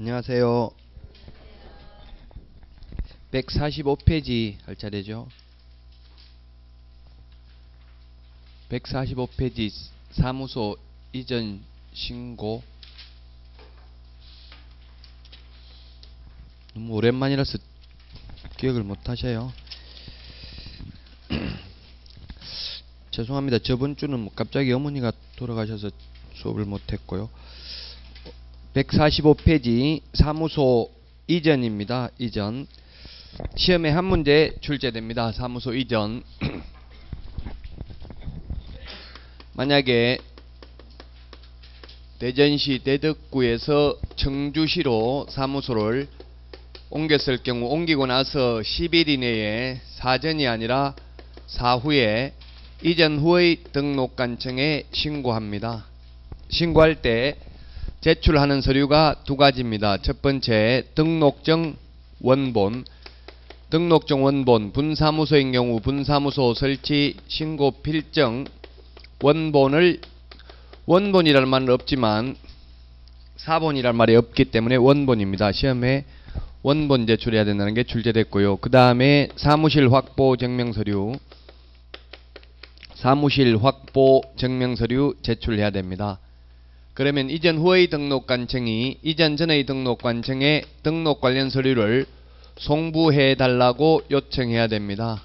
안녕하세요. 145페이지 할 차례죠. 145페이지 사무소 이전 신고 너무 오랜만이라서 기억을 못 하셔요. 죄송합니다. 저번 주는 뭐 갑자기 어머니가 돌아가셔서 수업을 못 했고요. 145페이지 사무소 이전입니다. 이전. 시험에 한 문제 출제됩니다. 사무소 이전. 만약에 대전시 대덕구에서 청주시로 사무소를 옮겼을 경우 옮기고 나서 10일 이내에 사전이 아니라 사후에 이전 후의 등록관청에 신고합니다. 신고할 때 제출하는 서류가 두 가지입니다. 첫 번째 등록증 원본 등록증 원본 분사무소인 경우 분사무소 설치 신고 필정 원본을 원본이라는 말은 없지만 사본이라는 말이 없기 때문에 원본입니다. 시험에 원본 제출해야 된다는 게 출제됐고요. 그 다음에 사무실 확보 증명서류 사무실 확보 증명서류 제출해야 됩니다. 그러면 이전 후의 등록 관청이 이전 전의 등록 관청에 등록 관련 서류를 송부해 달라고 요청해야 됩니다.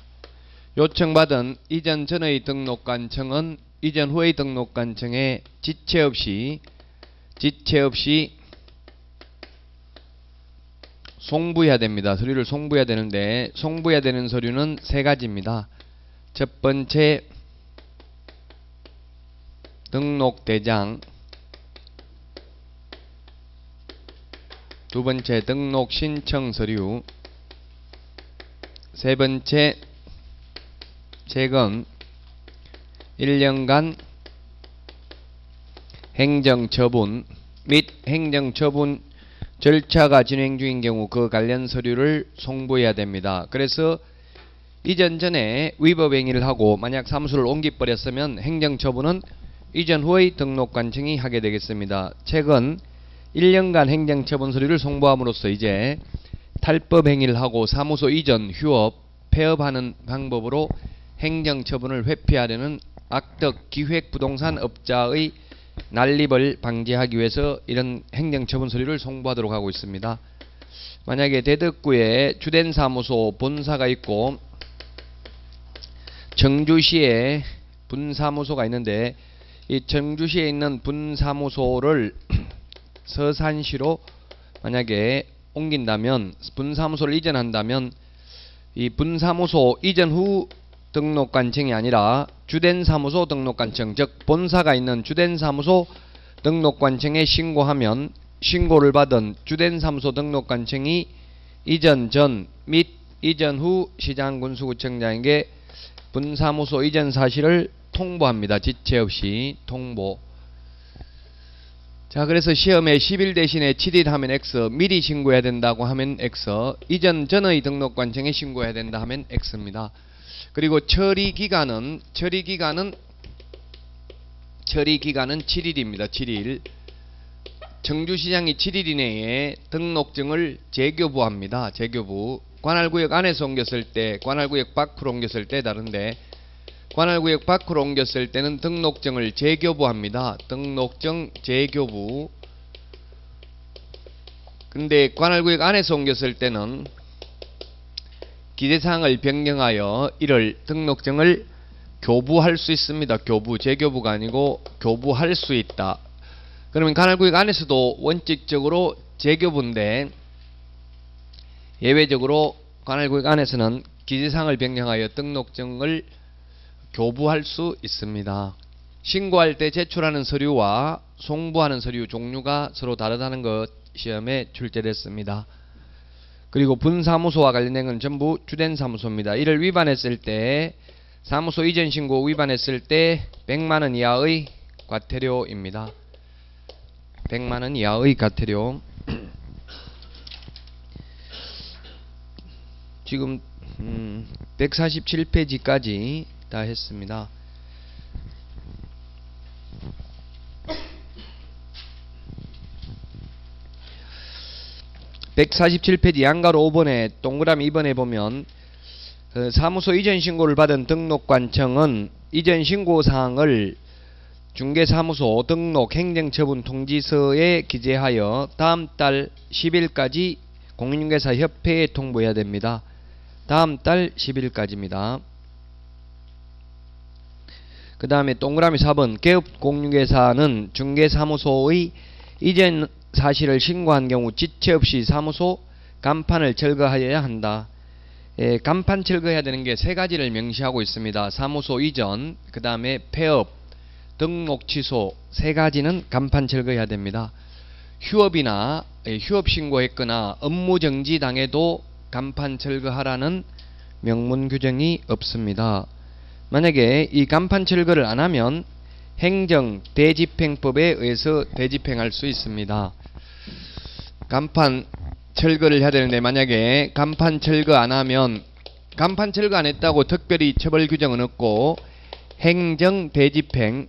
요청받은 이전 전의 등록 관청은 이전 후의 등록 관청에 지체 없이 지체 없이 송부해야 됩니다. 서류를 송부해야 되는데 송부해야 되는 서류는 세 가지입니다. 첫 번째 등록 대장 두 번째 등록 신청 서류 세 번째 최근 1년간 행정처분 및 행정처분 절차가 진행 중인 경우 그 관련 서류를 송부해야 됩니다. 그래서 이전 전에 위법 행위를 하고 만약 사무소를 옮겨버렸으면 행정처분은 이전 후의 등록관청이 하게 되겠습니다. 최근 1년간 행정처분 서류를 송부함으로써 이제 탈법 행위를 하고 사무소 이전, 휴업, 폐업하는 방법으로 행정처분을 회피하려는 악덕 기획 부동산 업자의 난립을 방지하기 위해서 이런 행정처분 서류를 송부하도록 하고 있습니다. 만약에 대덕구에 주된 사무소 본사가 있고 정주시에 분사무소가 있는데 이 정주시에 있는 분사무소를 서산시로 만약에 옮긴다면 분사무소를 이전한다면 이 분사무소 이전 후 등록관청이 아니라 주된 사무소 등록관청 즉 본사가 있는 주된 사무소 등록관청에 신고하면 신고를 받은 주된 사무소 등록관청이 이전 전 및 이전 후 시장군수구청장에게 분사무소 이전 사실을 통보합니다. 지체 없이 통보. 자, 그래서 시험에 10일 대신에 7일 하면 X, 미리 신고해야 된다고 하면 X, 이전 전의 등록관청에 신고해야 된다 하면 X입니다. 그리고 처리 기간은 처리 기간은 처리 기간은 7일입니다. 7일. 청주시장이 7일 이내에 등록증을 재교부합니다. 재교부. 관할구역 안에서 옮겼을 때, 관할구역 밖으로 옮겼을 때 다른데 관할구역 밖으로 옮겼을 때는 등록증을 재교부합니다. 등록증 재교부. 근데 관할구역 안에서 옮겼을 때는 기재사항을 변경하여 이를 등록증을 교부할 수 있습니다. 교부, 재교부가 아니고 교부할 수 있다. 그러면 관할구역 안에서도 원칙적으로 재교부인데 예외적으로 관할구역 안에서는 기재사항을 변경하여 등록증을 교부할 수 있습니다. 신고할 때 제출하는 서류와 송부하는 서류 종류가 서로 다르다는 것 시험에 출제됐습니다. 그리고 분사무소와 관련된 건 전부 주된 사무소입니다. 이를 위반했을 때 사무소 이전 신고 위반했을 때 100만원 이하의 과태료입니다. 100만원 이하의 과태료 지금 음, 147페이지까지 다 했습니다. 147페이지 양가로 5번에 동그라미 2번에 보면 어, 사무소 이전 신고를 받은 등록관청은 이전 신고 사항을 중개사무소 등록 행정처분 통지서에 기재하여 다음 달 10일까지 공인중개사 협회에 통보해야 됩니다. 다음 달 10일까지입니다. 그 다음에 동그라미 4번 개업 공인중개사는 중개사무소의 이전 사실을 신고한 경우 지체 없이 사무소 간판을 철거하여야 한다. 예, 간판 철거해야 되는 게 세 가지를 명시하고 있습니다. 사무소 이전, 그 다음에 폐업, 등록 취소 세 가지는 간판 철거해야 됩니다. 휴업이나 예, 휴업 신고했거나 업무 정지 당해도 간판 철거하라는 명문 규정이 없습니다. 만약에 이 간판 철거를 안 하면 행정 대집행법에 의해서 대집행할 수 있습니다. 간판 철거를 해야 되는데 만약에 간판 철거 안 하면 간판 철거 안 했다고 특별히 처벌 규정은 없고 행정 대집행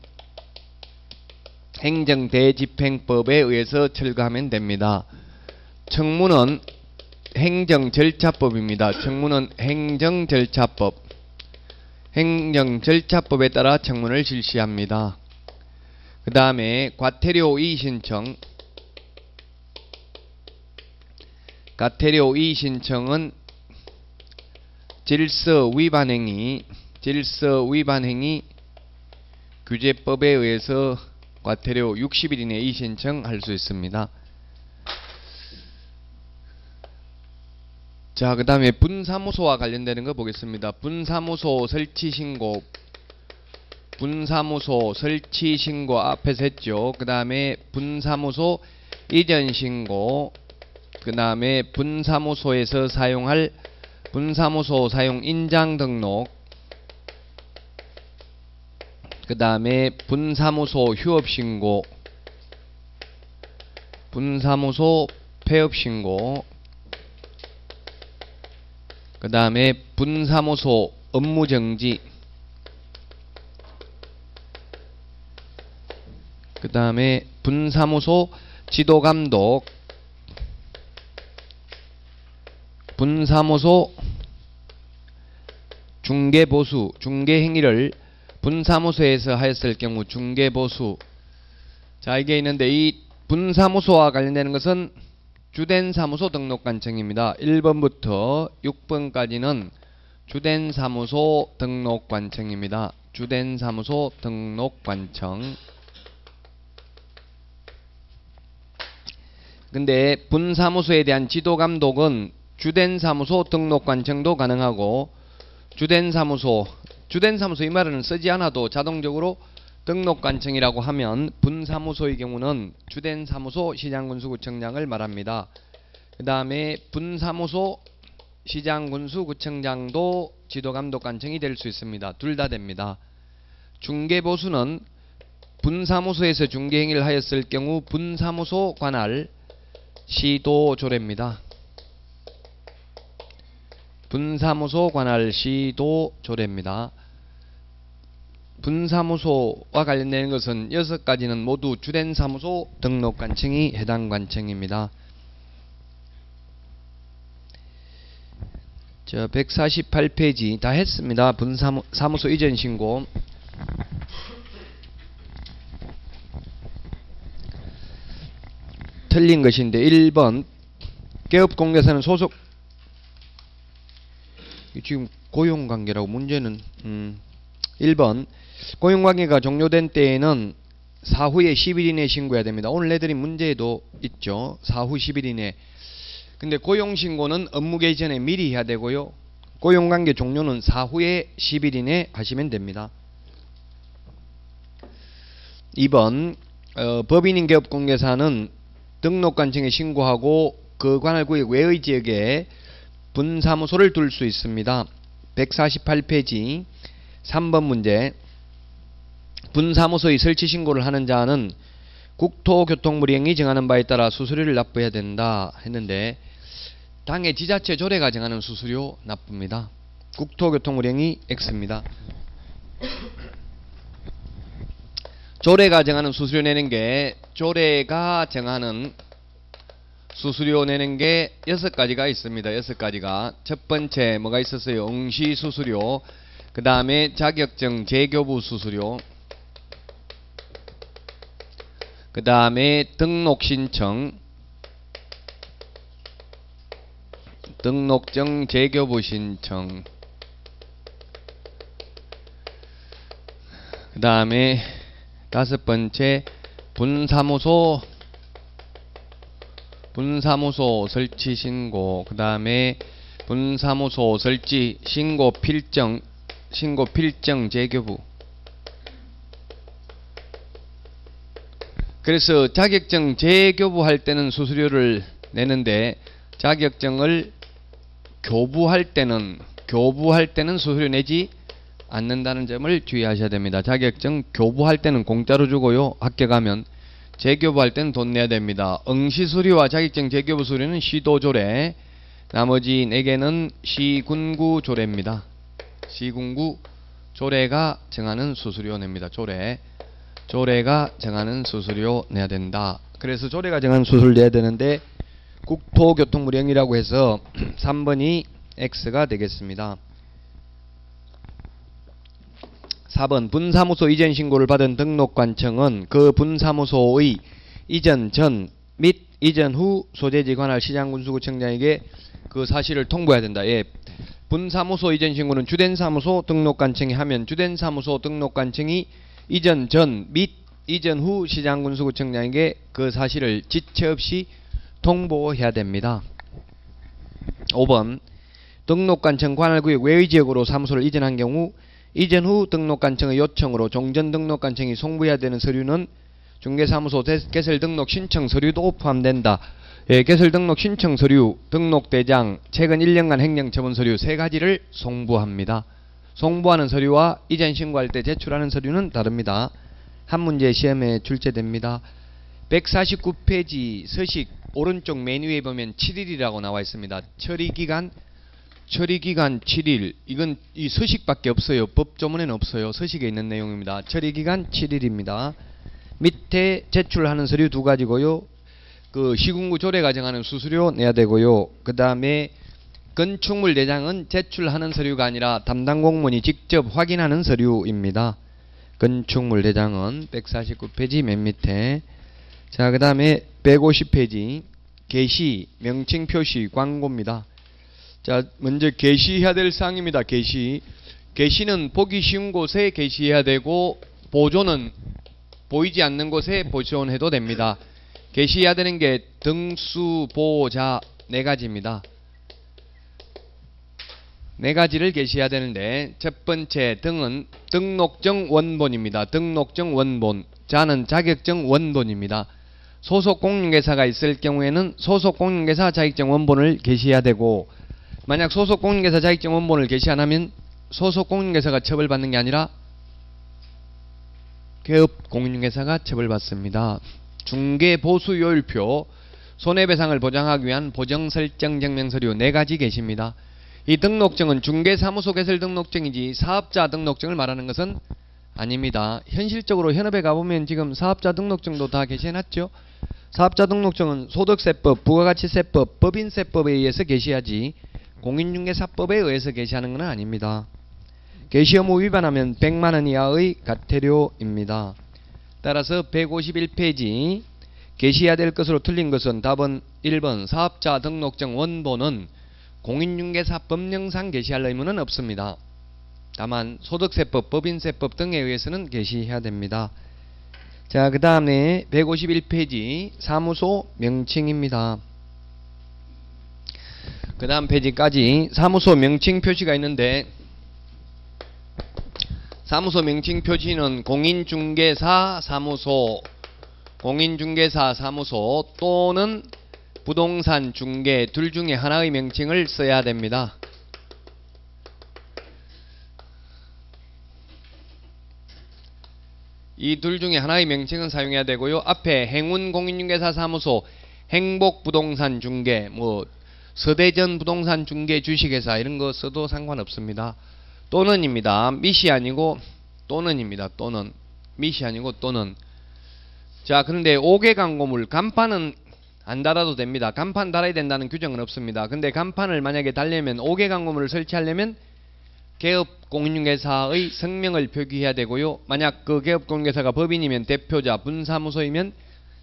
행정 대집행법에 의해서 철거하면 됩니다. 청문은 행정 절차법입니다. 청문은 행정 절차법 행정 절차법에 따라 청문을 실시합니다. 그 다음에 과태료 이의신청 과태료 이의신청은 질서 위반 행위 질서 위반 행위 규제법에 의해서 과태료 60일 이내 이의신청할 수 있습니다. 자, 그 다음에 분사무소와 관련되는 거 보겠습니다. 분사무소 설치 신고, 분사무소 설치 신고 앞에서 했죠. 그 다음에 분사무소 이전 신고, 그 다음에 분사무소에서 사용할 분사무소 사용 인장 등록, 그 다음에 분사무소 휴업 신고, 분사무소 폐업 신고, 그 다음에 분사무소 업무정지. 그 다음에 분사무소 지도감독. 분사무소 중개보수 중개행위를 분사무소에서 하였을 경우 중개보수. 자 이게 있는데 이 분사무소와 관련되는 것은 주된 사무소 등록 관청입니다. 1번부터 6번까지는 주된 사무소 등록 관청입니다. 주된 사무소 등록 관청 근데 분사무소에 대한 지도 감독은 주된 사무소 등록 관청도 가능하고 주된 사무소 주된 사무소 이 말은 쓰지 않아도 자동적으로 등록관청이라고 하면 분사무소의 경우는 주된 사무소 시장군수구청장을 말합니다. 그 다음에 분사무소 시장군수구청장도 지도감독관청이 될 수 있습니다. 둘 다 됩니다. 중개보수는 분사무소에서 중개행위를 하였을 경우 분사무소 관할 시도조례입니다. 분사무소 관할 시도조례입니다. 분사무소와 관련된 것은 여섯 가지는 모두 주된 사무소 등록 관청이 해당 관청입니다. 저 148페이지 다 했습니다. 분사무소 이전 신고 틀린 것인데 1번 개업 공개사는 소속 지금 고용 관계라고 문제는 음, 1번 고용관계가 종료된 때에는 사후에 10일 이내 신고해야 됩니다. 오늘 내드린 문제에도 있죠. 사후 10일 이내. 근데 고용신고는 업무 개시 전에 미리 해야 되고요. 고용관계 종료는 사후에 10일 이내 하시면 됩니다. 2번 어, 법인인 기업공개사는 등록관청에 신고하고 그 관할구역 외의 지역에 분사무소를 둘 수 있습니다. 148페이지 3번 문제 분사무소의 설치 신고를 하는 자는 국토교통부령이 정하는 바에 따라 수수료를 납부해야 된다 했는데 당의 지자체 조례가 정하는 수수료 납부입니다. 국토교통부령이 X입니다. 조례가 정하는 수수료 내는 게 조례가 정하는 수수료 내는 게 여섯 가지가 있습니다. 여섯 가지가 첫 번째 뭐가 있었어요? 응시 수수료. 그 다음에 자격증 재교부 수수료. 그 다음에 등록 신청. 등록증 재교부 신청. 그 다음에 다섯 번째 분사무소 분사무소 설치 신고 그 다음에 분사무소 설치 신고 필정 신고 필정 재교부 그래서 자격증 재교부할 때는 수수료를 내는데 자격증을 교부할 때는 교부할 때는 수수료 내지 않는다는 점을 주의하셔야 됩니다. 자격증 교부할 때는 공짜로 주고요. 합격하면 재교부할 때는 돈 내야 됩니다. 응시 수료와 자격증 재교부 수료는 시도 조례, 나머지 4개는 시군구 조례입니다. 시군구 조례가 정하는 수수료 냅니다. 조례. 조례가 정하는 수수료 내야 된다. 그래서 조례가 정하는 수수료 내야 되는데 국토교통부령이라고 해서 3번이 X가 되겠습니다. 4번 분사무소 이전 신고를 받은 등록관청은 그 분사무소의 이전 전 및 이전 후 소재지 관할 시장군수구청장에게 그 사실을 통보해야 된다. 예. 분사무소 이전 신고는 주된 사무소 등록관청이 하면 주된 사무소 등록관청이 이전 전 및 이전 후 시장군수구청장에게 그 사실을 지체 없이 통보해야 됩니다. 5번 등록관청 관할구역 외의 지역으로 사무소를 이전한 경우 이전 후 등록관청의 요청으로 종전 등록관청이 송부해야 되는 서류는 중개사무소 개설 등록 신청 서류도 포함된다. 예, 개설 등록 신청 서류, 등록대장, 최근 1년간 행령 처분 서류 세 가지를 송부합니다. 송부하는 서류와 이전 신고할 때 제출하는 서류는 다릅니다. 한 문제 시험에 출제됩니다. 149페이지 서식 오른쪽 맨 위에 보면 7일이라고 나와 있습니다. 처리 기간 처리 기간 7일. 이건 이 서식밖에 없어요. 법조문에는 없어요. 서식에 있는 내용입니다. 처리 기간 7일입니다. 밑에 제출하는 서류 두 가지고요. 그 시군구 조례 가정하는 수수료 내야 되고요. 그 다음에 건축물 대장은 제출하는 서류가 아니라 담당 공무원이 직접 확인하는 서류입니다. 건축물 대장은 149페이지 맨 밑에 자, 그 다음에 150페이지 게시, 명칭 표시, 광고입니다. 자, 먼저 게시해야 될 사항입니다. 게시. 게시는 보기 쉬운 곳에 게시해야 되고 보존은 보이지 않는 곳에 보존해도 됩니다. 게시해야 되는 게 등수, 보호자 네 가지입니다. 네 가지를 게시해야 되는데 첫 번째 등은 등록증 원본입니다. 등록증 원본. 자는 자격증 원본입니다. 소속 공인회사가 있을 경우에는 소속 공인회사 자격증 원본을 게시해야 되고 만약 소속 공인회사 자격증 원본을 게시 안 하면 소속 공인회사가 처벌받는 게 아니라 개업 공인회사가 처벌받습니다. 중개 보수 요율표 손해배상을 보장하기 위한 보정 설정 증명 서류 네 가지 계십니다. 이 등록증은 중개사무소 개설 등록증이지 사업자 등록증을 말하는 것은 아닙니다. 현실적으로 현업에 가보면 지금 사업자 등록증도 다 게시해놨죠. 사업자 등록증은 소득세법, 부가가치세법, 법인세법에 의해서 게시하지 공인중개사법에 의해서 게시하는 것은 아닙니다. 게시 의무 위반하면 100만원 이하의 가태료입니다. 따라서 151페이지 게시해야 될 것으로 틀린 것은 답은 1번 사업자 등록증 원본은 공인중개사 법령상 게시할 의무는 없습니다. 다만 소득세법, 법인세법 등에 의해서는 게시해야 됩니다. 자, 그 다음에 151페이지 사무소 명칭입니다. 그 다음 페이지까지 사무소 명칭 표시가 있는데 사무소 명칭 표시는 공인중개사 사무소 공인중개사 사무소 또는 부동산 중개 둘 중에 하나의 명칭을 써야 됩니다. 이 둘 중에 하나의 명칭은 사용해야 되고요. 앞에 행운공인중개사 사무소, 행복부동산 중개, 뭐 서대전 부동산 중개 주식회사 이런 거 써도 상관없습니다. 또는입니다. 미시 아니고 또는입니다. 또는 미시 아니고 또는 자 그런데 5개 광고물 간판은 안 달아도 됩니다. 간판 달아야 된다는 규정은 없습니다. 근데 간판을 만약에 달려면 5개 광고물을 설치하려면 개업 공인중개사의 성명을 표기해야 되고요. 만약 그 개업 공인중개사가 법인이면 대표자, 분사무소이면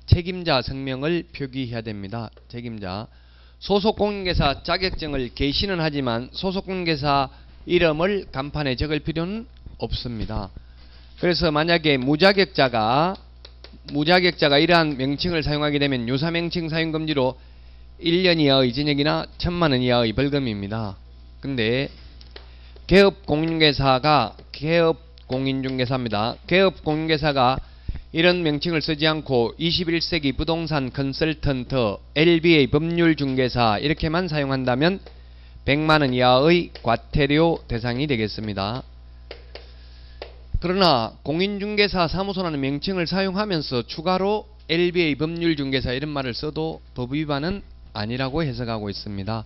책임자 성명을 표기해야 됩니다. 책임자. 소속 공인중개사 자격증을 개시는 하지만 소속 공인중개사 이름을 간판에 적을 필요는 없습니다. 그래서 만약에 무자격자가 무자격자가 이러한 명칭을 사용하게 되면 유사 명칭 사용 금지로 1년 이하의 징역이나 1천만 원 이하의 벌금입니다. 근데 개업 공인중개사가 개업 공인중개사입니다. 개업 공인중개사가 이런 명칭을 쓰지 않고 21세기 부동산 컨설턴트, LBA 법률 중개사 이렇게만 사용한다면 100만 원 이하의 과태료 대상이 되겠습니다. 그러나 공인중개사 사무소라는 명칭을 사용하면서 추가로 LBA 법률중개사 이런 말을 써도 법 위반은 아니라고 해석하고 있습니다.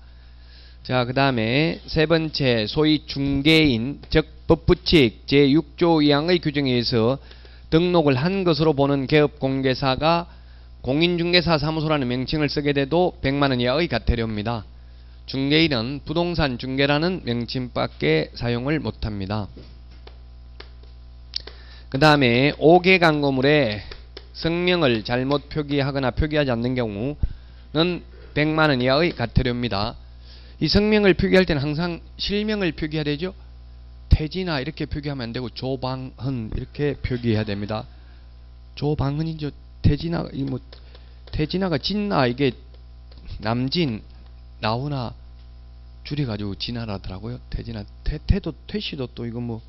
자, 그 다음에 세 번째 소위 중개인 즉 법부칙 제6조 2항의 규정에 의해서 등록을 한 것으로 보는 개업공개사가 공인중개사 사무소라는 명칭을 쓰게 돼도 100만원 이하의 과태료입니다. 중개인은 부동산 중개라는 명칭밖에 사용을 못합니다. 그 다음에 5개 광고물에 성명을 잘못 표기하거나 표기하지 않는 경우는 100만원 이하의 과태료입니다. 이 성명을 표기할 때는 항상 실명을 표기해야 되죠. 태진아 이렇게 표기하면 안 되고 조방흔 이렇게 표기해야 됩니다. 조방흔이죠. 태진아 이뭐 태진아가 진나 이게 남진 나훈아 줄여가지고 진아라더라고요. 태진아 태 태도 태씨도 또 이거 뭐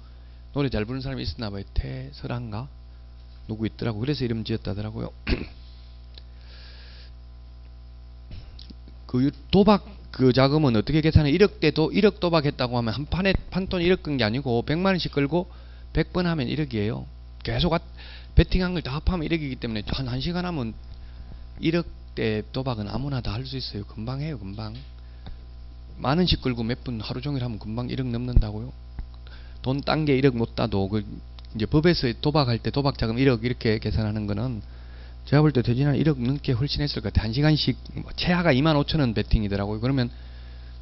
노래 잘 부르는 사람이 있었나 봐요. 태설한가 누구 있더라고. 그래서 이름 지었다더라고요. 그 도박 그 자금은 어떻게 계산해? 1억 대도 1억 도박했다고 하면 한 판에 판돈 1억 끈 게 아니고 100만 원씩 끌고 100번 하면 1억이에요. 계속 베팅한 걸 다 합하면 1억이기 때문에 한 1시간 하면 1억 대 도박은 아무나 다 할 수 있어요. 금방 해요, 금방. 만 원씩 끌고 몇 분 하루 종일 하면 금방 1억 넘는다고요. 돈 딴 게 1억 못 따도 그 이제 법에서 도박할 때 도박 자금 1억 이렇게 계산하는 거는 제가 볼 때 대진 한 1억 넘게 훨씬 했을 것 같아요. 1시간씩 뭐 최하가 2만 5천 원 베팅이더라고요. 그러면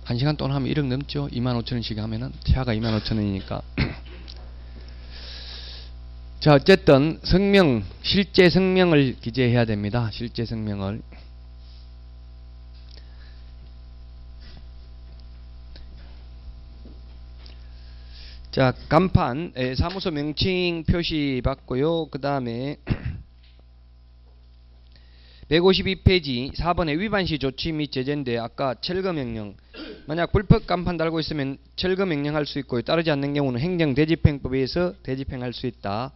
1시간 동안 하면 1억 넘죠. 2만 5천 원씩 하면은 최하가 2만 5천 원이니까. 자, 어쨌든 성명, 실제 성명을 기재해야 됩니다. 실제 성명을. 자, 간판, 에, 사무소 명칭 표시 받고요. 그 다음에 152페이지 4번에 위반시 조치 및 제재인데 아까 철거 명령 만약 불법 간판 달고 있으면 철거 명령할 수 있고 따르지 않는 경우는 행정 대집행법에 의해서 대집행할 수 있다.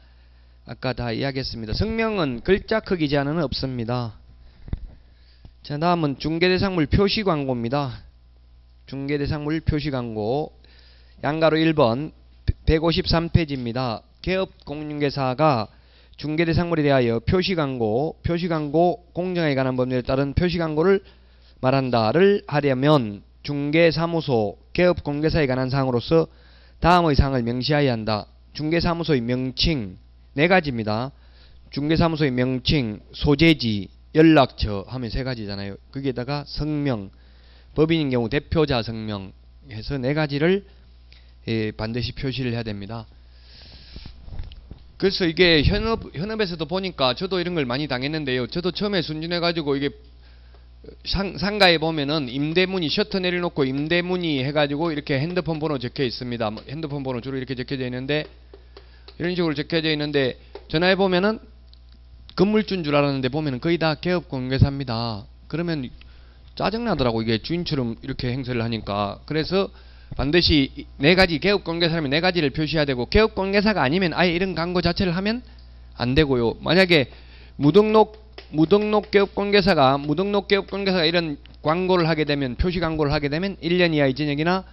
아까 다 이야기했습니다. 성명은 글자 크기 제한은 없습니다. 자 다음은 중개대상물 표시 광고입니다. 중개대상물 표시 광고 양가로 1번 153페이지입니다. 개업 공인중개사가 중개대 상물에 대하여 표시광고, 표시광고 공정에 관한 법률에 따른 표시광고를 말한다를 하려면 중개사무소, 개업공개사에 관한 사항으로서 다음의 사항을 명시하여야 한다. 중개사무소의 명칭 네 가지입니다. 중개사무소의 명칭, 소재지, 연락처 하면 세 가지잖아요. 거기에다가 성명, 법인인 경우 대표자 성명 해서 네 가지를 예, 반드시 표시를 해야 됩니다. 그래서 이게 현업, 현업에서도 보니까 저도 이런 걸 많이 당했는데요. 저도 처음에 순진해가지고 이게 상, 상가에 보면은 임대문이 셔터 내려놓고 임대문이 해가지고 이렇게 핸드폰 번호 적혀 있습니다. 뭐 핸드폰 번호 주로 이렇게 적혀져 있는데 이런 식으로 적혀져 있는데 전화해 보면은 건물주인 줄 알았는데 보면은 거의 다 개업 공개사입니다. 그러면 짜증나더라고 이게 주인처럼 이렇게 행세를 하니까 그래서 반드시 네 가지 개업 공개사라면 네 가지를 표시해야 되고 개업 공개사가 아니면 아예 이런 광고 자체를 하면 안 되고요. 만약에 무등록 무등록 개업 공개사가 무등록 개업 공개사가 이런 광고를 하게 되면 표시 광고를 하게 되면 1년 이하의 징역이나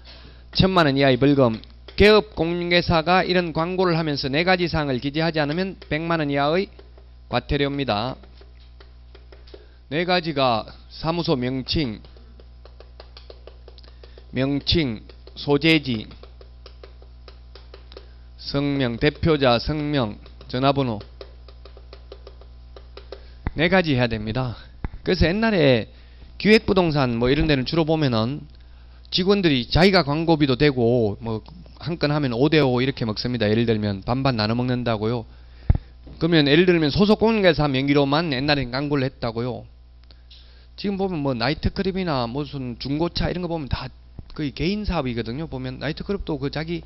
천만 원 이하의 벌금 개업 공개사가 이런 광고를 하면서 네 가지 사항을 기재하지 않으면 100만 원 이하의 과태료입니다. 네 가지가 사무소 명칭, 명칭, 소재지, 성명, 대표자, 성명, 전화번호 네 가지 해야 됩니다. 그래서 옛날에 기획부동산 뭐 이런 데는 주로 보면은 직원들이 자기가 광고비도 되고 뭐 한 건 하면 5대5 이렇게 먹습니다. 예를 들면 반반 나눠 먹는다고요. 그러면 예를 들면 소속 공인회사 명의로만 옛날엔 광고를 했다고요. 지금 보면 뭐 나이트클럽이나 무슨 중고차 이런 거 보면 다 거의 개인 사업이거든요. 보면 나이트클럽도 그 자기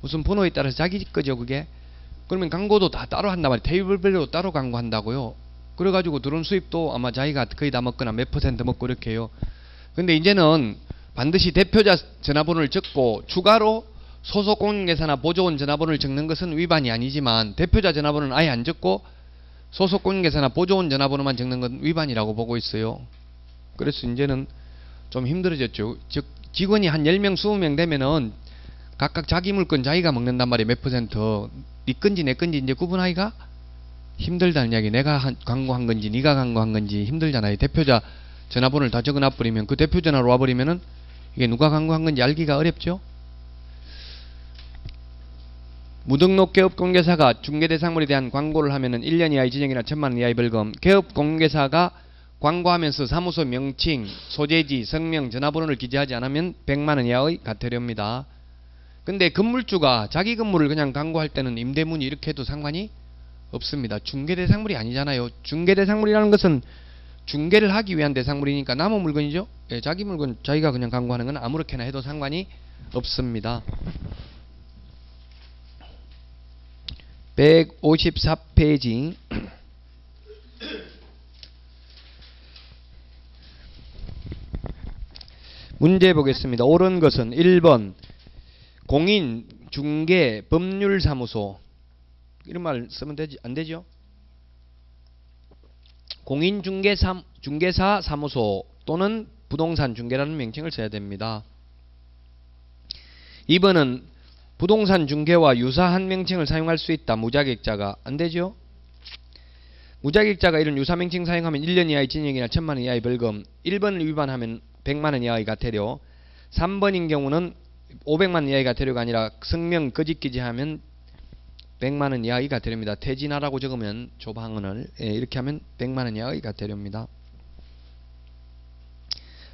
무슨 번호에 따라서 자기 거죠 그게. 그러면 광고도 다 따로 한단 말이에요. 테이블별로 따로 광고한다고요. 그래가지고 들어온 수입도 아마 자기가 거의 다 먹거나 몇 퍼센트 먹고 이렇게 해요. 근데 이제는 반드시 대표자 전화번호를 적고 추가로 소속 공인회사나 보조원 전화번호를 적는 것은 위반이 아니지만 대표자 전화번호는 아예 안 적고 소속 공인회사나 보조원 전화번호만 적는 건 위반이라고 보고 있어요. 그래서 이제는 좀 힘들어졌죠. 즉 직원이 한 10명, 20명 되면은 각각 자기 물건 자기가 먹는단 말이에요. 몇 퍼센트. 네 건지 내 건지 이제 구분하기가 힘들다는 이야기. 내가 한, 광고한 건지 네가 광고한 건지 힘들잖아요. 대표자 전화번호를 다 적어놔 버리면 그 대표 전화로 와 버리면은 이게 누가 광고한 건지 알기가 어렵죠. 무등록 개업 공개사가 중개 대상물에 대한 광고를 하면은 1년 이하의 지정이나 천만 원 이하의 벌금. 개업 공개사가 광고하면서 사무소 명칭, 소재지, 성명, 전화번호를 기재하지 않으면 100만 원 이하의 과태료입니다. 근데 건물주가 자기 건물을 그냥 광고할 때는 임대문이 이렇게 해도 상관이 없습니다. 중개 대상물이 아니잖아요. 중개 대상물이라는 것은 중개를 하기 위한 대상물이니까 남의 물건이죠. 예, 자기 물건 자기가 그냥 광고하는 건 아무렇게나 해도 상관이 없습니다. 154페이지 문제 보겠습니다. 옳은 것은 1번 공인, 중개, 법률사무소 이런 말 쓰면 되지 안 되죠? 공인 중개사, 중개사 사무소 또는 부동산 중개라는 명칭을 써야 됩니다. 2번은 부동산 중개와 유사한 명칭을 사용할 수 있다. 무자격자가 안 되죠? 무자격자가 이런 유사 명칭 사용하면 1년 이하의 징역이나 1천만 원 이하의 벌금 1번을 위반하면 100만 원 이하의 과태료 3번인 경우는 500만 원 이하의 과태료가 아니라 성명 거짓 기재하면 100만 원 이하의 과태료입니다. 퇴진하라고 적으면 조방언을 예, 이렇게 하면 100만 원 이하의 과태료입니다.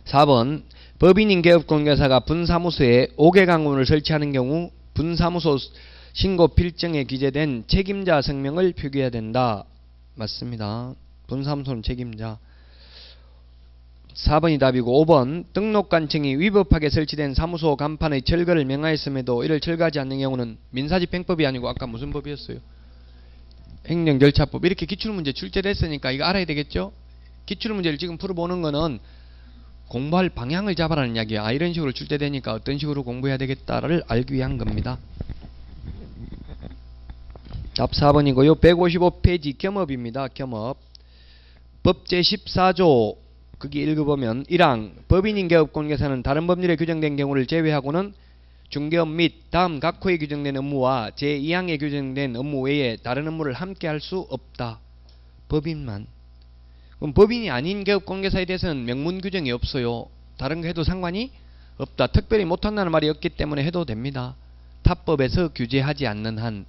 4번 법인인 개업공개사가 분사무소에 5개 강문을 설치하는 경우 분사무소 신고 필정에 기재된 책임자 성명을 표기해야 된다. 맞습니다. 분사무소는 책임자. 4번이 답이고 5번 등록관청이 위법하게 설치된 사무소 간판의 철거를 명하였음에도 이를 철거하지 않는 경우는 민사집행법이 아니고 아까 무슨 법이었어요? 행정절차법 이렇게 기출문제 출제됐으니까 이거 알아야 되겠죠? 기출문제를 지금 풀어보는 거는 공부할 방향을 잡아라는 이야기야. 아, 이런 식으로 출제되니까 어떤 식으로 공부해야 되겠다를 알기 위한 겁니다. 답 4번이고요. 155페이지 겸업입니다. 겸업. 법 제 14조 거기 읽어보면 1항 법인인 개업공개사는 다른 법률에 규정된 경우를 제외하고는 중개업 및 다음 각 호에 규정된 업무와 제2항에 규정된 업무 외에 다른 업무를 함께 할 수 없다. 법인만. 그럼 법인이 아닌 개업공개사에 대해서는 명문 규정이 없어요. 다른 거 해도 상관이 없다. 특별히 못한다는 말이 없기 때문에 해도 됩니다. 탑법에서 규제하지 않는 한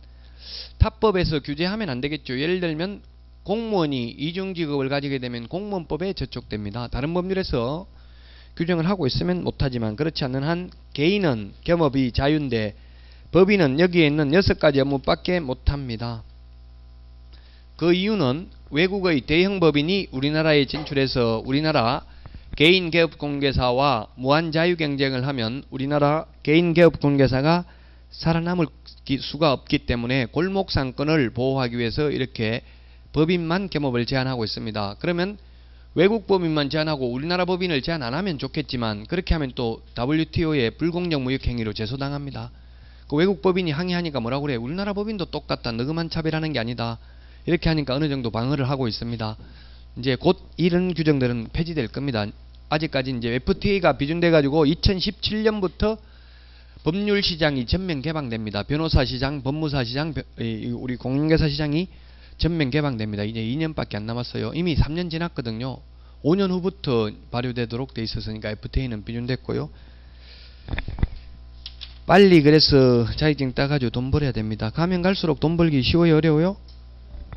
탑법에서 규제하면 안 되겠죠. 예를 들면 공무원이 이중직업을 가지게 되면 공무원법에 저촉됩니다. 다른 법률에서 규정을 하고 있으면 못하지만 그렇지 않는 한 개인은 겸업이 자유인데 법인은 여기에 있는 여섯 가지 업무밖에 못합니다. 그 이유는 외국의 대형 법인이 우리나라에 진출해서 우리나라 개인 개업 공개사와 무한 자유 경쟁을 하면 우리나라 개인 개업 공개사가 살아남을 수가 없기 때문에 골목 상권을 보호하기 위해서 이렇게 법인만 겸업을 제한하고 있습니다. 그러면 외국 법인만 제한하고 우리나라 법인을 제한 안 하면 좋겠지만 그렇게 하면 또 WTO의 불공정 무역 행위로 제소당합니다. 그 외국 법인이 항의하니까 뭐라고 그래? 우리나라 법인도 똑같다. 너그만 차별하는 게 아니다. 이렇게 하니까 어느 정도 방어를 하고 있습니다. 이제 곧 이런 규정들은 폐지될 겁니다. 아직까지 이제 FTA가 비준돼 가지고 2017년부터 법률 시장이 전면 개방됩니다. 변호사 시장, 법무사 시장, 우리 공인회사 시장이 전면 개방됩니다. 이제 2년밖에 안 남았어요. 이미 3년 지났거든요. 5년 후부터 발효되도록 돼 있었으니까 FTA는 비준됐고요. 빨리 그래서 자격증 따가지고 돈 벌어야 됩니다. 가면 갈수록 돈 벌기 쉬워요, 어려워요?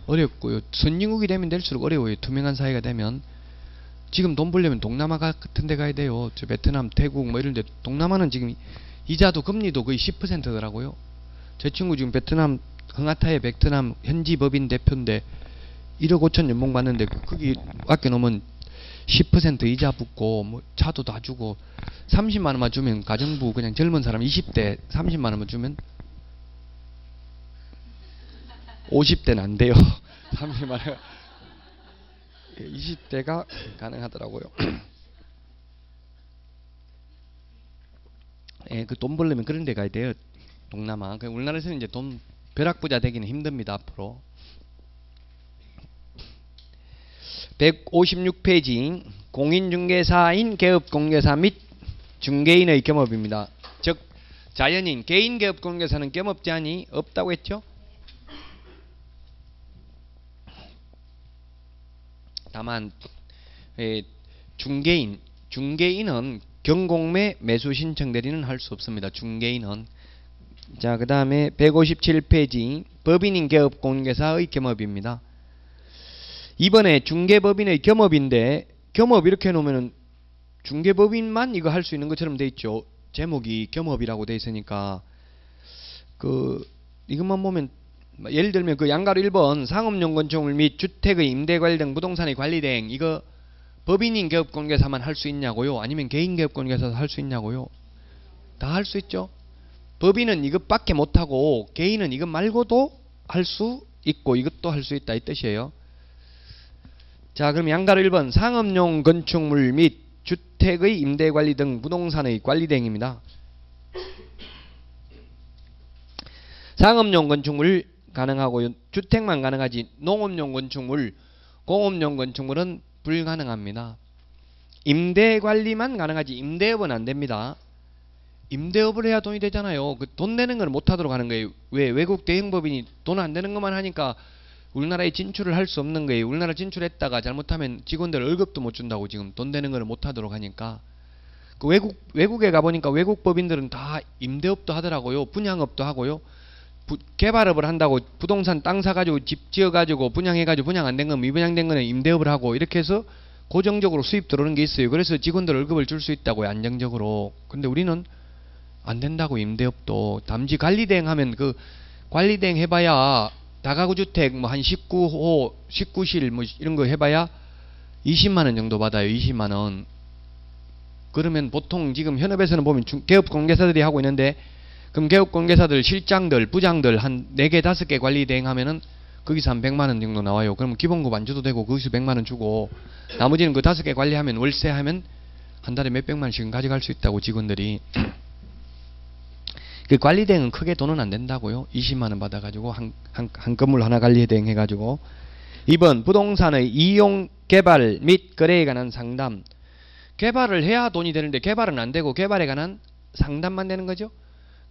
어렵고요. 선진국이 되면 될수록 어려워요. 투명한 사회가 되면. 지금 돈 벌려면 동남아 같은 데 가야 돼요. 저 베트남, 태국 뭐 이런 데 동남아는 지금 이자도 금리도 거의 10%더라고요. 제 친구 지금 베트남 흥하타의 베트남 현지 법인 대표인데 1억 5천 연봉 받는데 거기 아껴놓으면 10% 이자 붙고 뭐 차도 다 주고 30만 원만 주면 가정부 그냥 젊은 사람 20대 30만 원만 주면 50대는 안 돼요. 30만 원. 20대가 가능하더라고요. 예, 그 돈 벌려면 그런 데 가야 돼요. 동남아. 그 우리나라에서는 이제 돈 벼락부자 되기는 힘듭니다, 앞으로. 156페이지 공인중개사인 개업공개사 및 중개인의 겸업입니다. 즉 자연인 개인 개업공개사는 겸업 제한이 없다고 했죠? 다만 에, 중개인 중개인은 경공매 매수 신청 대리는 할 수 없습니다. 중개인은 자, 그 다음에 157페이지 법인인 개업 공개사의 겸업입니다. 이번에 중개법인의 겸업인데 겸업 이렇게 해놓으면 중개법인만 이거 할 수 있는 것처럼 돼 있죠. 제목이 겸업이라고 돼 있으니까 그 이것만 보면 예를 들면 그 양가로 1번 상업용 건축물 및 주택의 임대 관리 등 부동산의 관리 대행 이거 법인인 개업공개사만 할 수 있냐고요? 아니면 개인 개업공개사도 할 수 있냐고요? 다 할 수 있죠. 법인은 이것밖에 못하고 개인은 이것 말고도 할 수 있고 이것도 할 수 있다 이 뜻이에요. 자 그럼 양가로 1번 상업용 건축물 및 주택의 임대관리 등 부동산의 관리 대행입니다. 상업용 건축물 가능하고 주택만 가능하지 농업용 건축물, 공업용 건축물은 불가능합니다. 임대 관리만 가능하지 임대업은 안 됩니다. 임대업을 해야 돈이 되잖아요. 그 돈 내는 걸 못 하도록 하는 거예요. 왜 외국 대행법인이 돈 안 되는 것만 하니까 우리나라에 진출을 할 수 없는 거예요. 우리나라 진출했다가 잘못하면 직원들 월급도 못 준다고 지금 돈 되는 걸 못 하도록 하니까 그 외국 외국에 가 보니까 외국 법인들은 다 임대업도 하더라고요. 분양업도 하고요. 부, 개발업을 한다고 부동산 땅 사가지고 집 지어가지고 분양해가지고 분양 안 된 건 미분양된 거는 임대업을 하고 이렇게 해서 고정적으로 수입 들어오는 게 있어요. 그래서 직원들 월급을 줄 수 있다고요. 안정적으로. 근데 우리는 안 된다고 임대업도 담지 관리대행 하면 그 관리대행 해봐야 다가구 주택 뭐 한 19호 19실 뭐 이런 거 해봐야 20만 원 정도 받아요. 20만 원. 그러면 보통 지금 현업에서는 보면 중, 개업 공개사들이 하고 있는데 그럼 개업 공개사들 실장들 부장들 한 4개 5개 관리 대행하면은 거기서 한 100만 원 정도 나와요. 그러면 기본급 안 줘도 되고 거기서 100만 원 주고 나머지는 그 5개 관리하면 월세 하면 한 달에 몇 백만 원씩은 가져갈 수 있다고 직원들이 그 관리 대행은 크게 돈은 안 된다고요. 20만 원 받아가지고 한, 한, 한 건물 하나 관리 대행 해가지고 2번 부동산의 이용 개발 및 거래에 관한 상담 개발을 해야 돈이 되는데 개발은 안 되고 개발에 관한 상담만 되는 거죠.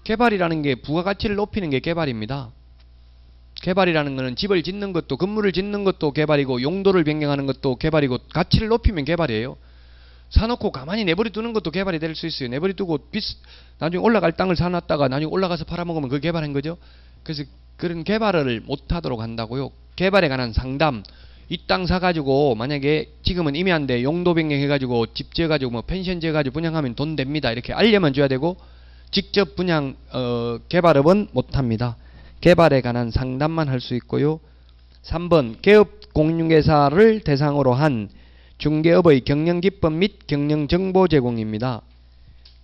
개발이라는 게 부가가치를 높이는 게 개발입니다. 개발이라는 것은 집을 짓는 것도 건물을 짓는 것도 개발이고 용도를 변경하는 것도 개발이고 가치를 높이면 개발이에요. 사놓고 가만히 내버려 두는 것도 개발이 될 수 있어요. 내버려 두고 비스, 나중에 올라갈 땅을 사놨다가 나중에 올라가서 팔아먹으면 그 개발한 거죠. 그래서 그런 개발을 못하도록 한다고요. 개발에 관한 상담. 이 땅 사가지고 만약에 지금은 임야인데 용도 변경해가지고 집 지어가지고 뭐 펜션 지어가지고 분양하면 돈 됩니다. 이렇게 알려만 줘야 되고 직접 분양 어, 개발업은 못합니다. 개발에 관한 상담만 할 수 있고요. 3번 개업 공인중개사를 대상으로 한 중개업의 경영기법 및 경영정보 제공입니다.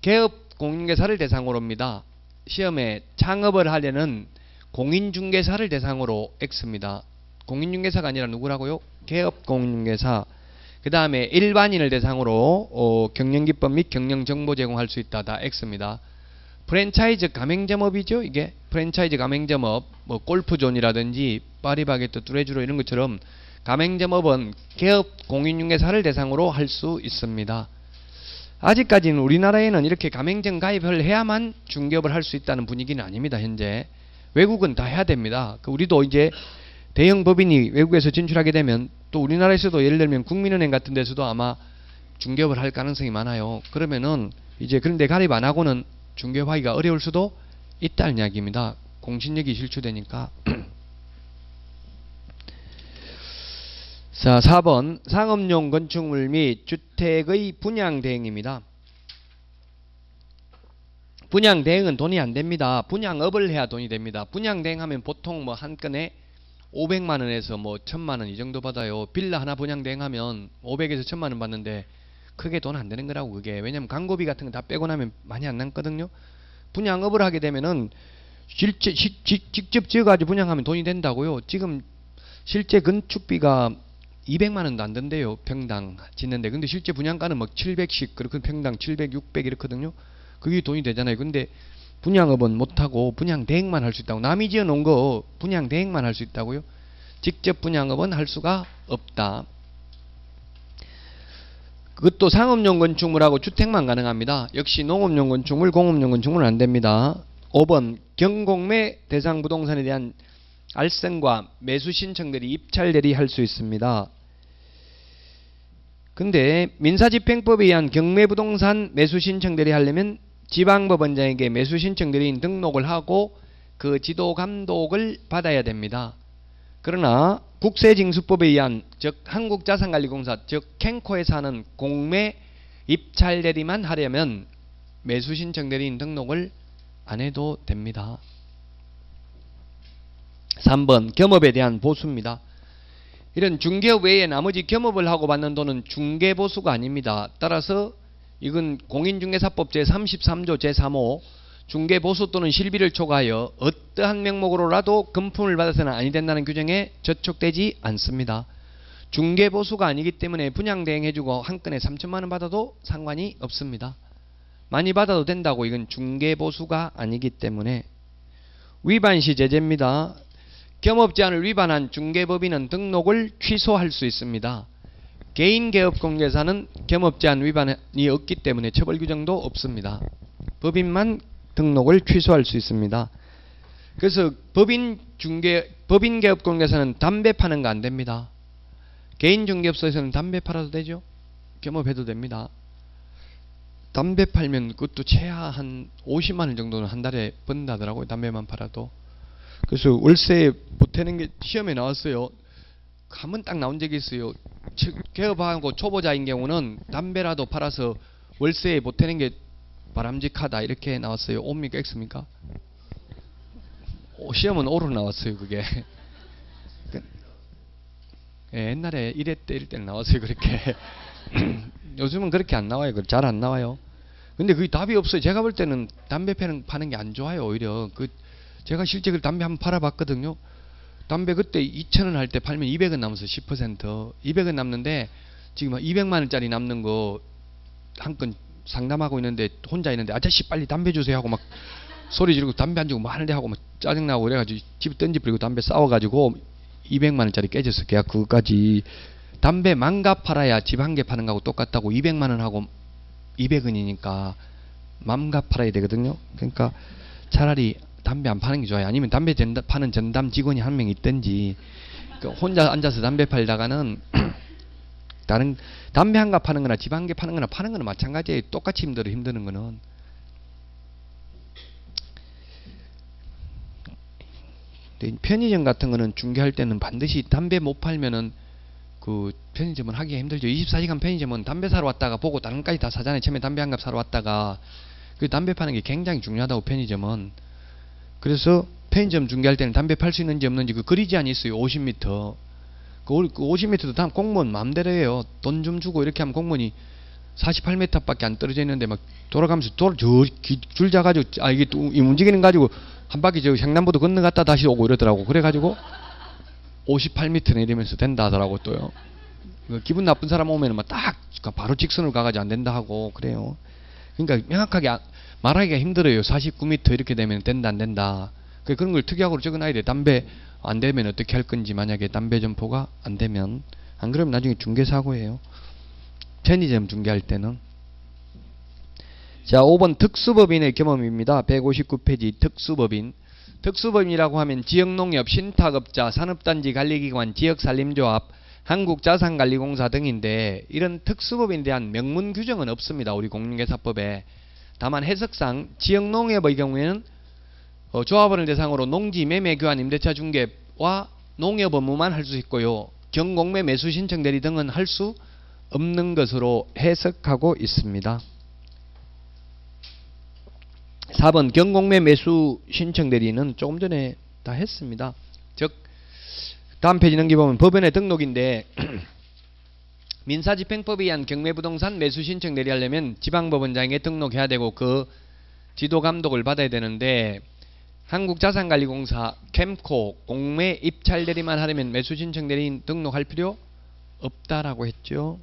개업 공인중개사를 대상으로입니다. 시험에 창업을 하려는 공인중개사를 대상으로 X입니다. 공인중개사가 아니라 누구라고요? 개업 공인중개사. 그 다음에 일반인을 대상으로 어, 경영기법 및 경영정보 제공할 수 있다. 다 X입니다. 프랜차이즈 가맹점업이죠. 이게 프랜차이즈 가맹점업, 뭐 골프존이라든지 파리바게트, 뚜레쥬로 이런 것처럼 가맹점업은 개업 공인중개사를 대상으로 할 수 있습니다. 아직까지는 우리나라에는 이렇게 가맹점 가입을 해야만 중개업을 할 수 있다는 분위기는 아닙니다. 현재 외국은 다 해야 됩니다. 그 우리도 이제 대형 법인이 외국에서 진출하게 되면 또 우리나라에서도 예를 들면 국민은행 같은 데서도 아마 중개업을 할 가능성이 많아요. 그러면은 이제 그런데 가입 안 하고는 중개하기가 어려울 수도 있다는 이야기입니다. 공신력이 실추되니까. 자, 4번 상업용 건축물 및 주택의 분양 대행입니다. 분양 대행은 돈이 안 됩니다. 분양업을 해야 돈이 됩니다. 분양 대행하면 보통 뭐 한 건에 500만 원에서 뭐 1000만 원 이 정도 받아요. 빌라 하나 분양 대행하면 500에서 1000만 원 받는데 크게 돈 안 되는 거라고 그게. 왜냐면 광고비 같은 거 다 빼고 나면 많이 안 남거든요. 분양업을 하게 되면은 실제 시- 직- 직접 지어가지고 분양하면 돈이 된다고요. 지금 실제 건축비가 200만 원도 안 된대요. 평당 짓는데. 근데 실제 분양가는 막 700씩 그렇게 평당 700, 600 이렇거든요. 그게 돈이 되잖아요. 근데 분양업은 못하고 분양 대행만 할 수 있다고. 남이 지어 놓은 거 분양 대행만 할 수 있다고요. 직접 분양업은 할 수가 없다. 그것도 상업용 건축물하고 주택만 가능합니다. 역시 농업용 건축물, 공업용 건축물은 안 됩니다. 5번 경공매 대상 부동산에 대한 알선과 매수 신청들이 입찰 대리할 수 있습니다. 근데 민사집행법에 의한 경매부동산 매수 신청 대리하려면 지방법원장에게 매수 신청 대리인 등록을 하고 그 지도 감독을 받아야 됩니다. 그러나 국세징수법에 의한 즉 한국자산관리공사 즉 캔코에서 하는 공매 입찰 대리만 하려면 매수 신청 대리인 등록을 안 해도 됩니다. 3번 겸업에 대한 보수입니다. 이런 중개업 외에 나머지 겸업을 하고 받는 돈은 중개보수가 아닙니다. 따라서 이건 공인중개사법 제33조 제3호 중개보수 또는 실비를 초과하여 어떠한 명목으로라도 금품을 받아서는 아니 된다는 규정에 저촉되지 않습니다. 중개보수가 아니기 때문에 분양대행해주고 한 건에 3천만 원 받아도 상관이 없습니다. 많이 받아도 된다고 이건 중개보수가 아니기 때문에 위반시 제재입니다. 겸업 제한을 위반한 중개법인은 등록을 취소할 수 있습니다. 개인 개업 공개사는 겸업 제한 위반이 없기 때문에 처벌 규정도 없습니다. 법인만 등록을 취소할 수 있습니다. 그래서 법인 중개 법인 개업 공개사는 담배 파는 거 안 됩니다. 개인 중개업소에서는 담배 팔아도 되죠. 겸업해도 됩니다. 담배 팔면 그것도 최하 한 50만 원 정도는 한 달에 번다더라고요. 담배만 팔아도. 그래서 월세 보태는 게 시험에 나왔어요. 한번 딱 나온 적이 있어요. 즉, 개업하고 초보자인 경우는 담배라도 팔아서 월세에 보태는 게 바람직하다 이렇게 나왔어요. 옵니까? 오, 시험은 오로 나왔어요. 그게. 그- 예, 옛날에 1회 때 1때 나왔어요. 그렇게. 요즘은 그렇게 안 나와요. 잘 안 나와요. 근데 그게 답이 없어요. 제가 볼 때는 담배 파는, 파는 게 안 좋아요. 오히려 그 제가 실제 그 담배 한번 팔아봤거든요. 담배 그때 2,000원 할 때 팔면 200원 남았어요. 10%. 200원 남는데 지금 200만 원짜리 남는 거 한 건 상담하고 있는데 혼자 있는데 아저씨 빨리 담배 주세요 하고 막 소리 지르고 담배 안 주고 뭐 하는데 하고 막 짜증나고 그래가지고 집에 던지 버리고 담배 싸워가지고 200만 원짜리 깨졌어. 계약 그거까지 담배 망갑 팔아야 집 한 개 파는 거하고 똑같다고 200만 원하고 200원이니까 맘갑 팔아야 되거든요. 그러니까 차라리 담배 안 파는 게 좋아요. 아니면 담배 전담, 파는 전담 직원이 한 명 있든지 그 혼자 앉아서 담배 팔다가는 다른 담배 한갑 파는 거나 집 한 개 파는 거나 파는 거는 마찬가지예요. 똑같이 힘들어 힘드는 거는. 편의점 같은 거는 중개할 때는 반드시 담배 못 팔면은 그 편의점은 하기가 힘들죠. 24시간 편의점은 담배 사러 왔다가 보고 다른 것까지 다 사잖아요. 처음에 담배 한 갑 사러 왔다가 그 담배 파는 게 굉장히 중요하다고 편의점은. 그래서 편의점 중개할 때는 담배 팔 수 있는지 없는지 그 제한이 있어요. 50m. 그 50m도 다 공무원 마음대로 해요. 돈 좀 주고 이렇게 하면 공무원이 48m밖에 안 떨어져 있는데 막 돌아가면서 돌저줄 잡아가지고 아 이게 또이 움직이는 거 가지고 한 바퀴 저 횡단보도 건너갔다 다시 오고 이러더라고. 그래가지고 58m 내리면서 된다 하더라고 또요. 그 기분 나쁜 사람 오면은 막딱 바로 직선으로 가가지고 안 된다 하고 그래요. 그러니까 명확하게 아- 말하기가 힘들어요. 49m 이렇게 되면 된다 안 된다. 그 그런 걸 특약으로 적어놔야 돼. 담배 안 되면 어떻게 할 건지 만약에 담배 점포가 안 되면 안 그러면 나중에 중개 사고예요. 편의점 중개할 때는 자 5번 특수법인의 경험입니다. 159페이지 특수법인 특수법인이라고 하면 지역농협, 신탁업자, 산업단지 관리기관, 지역산림조합, 한국자산관리공사 등인데 이런 특수법인에 대한 명문 규정은 없습니다. 우리 공인중개사법에 다만 해석상 지역농협의 경우에는 어, 조합원을 대상으로 농지 매매 교환 임대차 중개와 농협 업무만 할 수 있고요. 경공매 매수 신청 대리 등은 할 수 없는 것으로 해석하고 있습니다. 4번 경공매 매수 신청 대리는 조금 전에 다 했습니다. 즉 다음 페이지 넘겨보면 법원의 등록인데 민사집행법에 의한 경매부동산 매수 신청 대리하려면 지방법원장에 등록해야 되고 그 지도 감독을 받아야 되는데 한국자산관리공사 캠코 공매 입찰 대리만 하려면 매수 신청 대리인 등록할 필요 없다라고 했죠.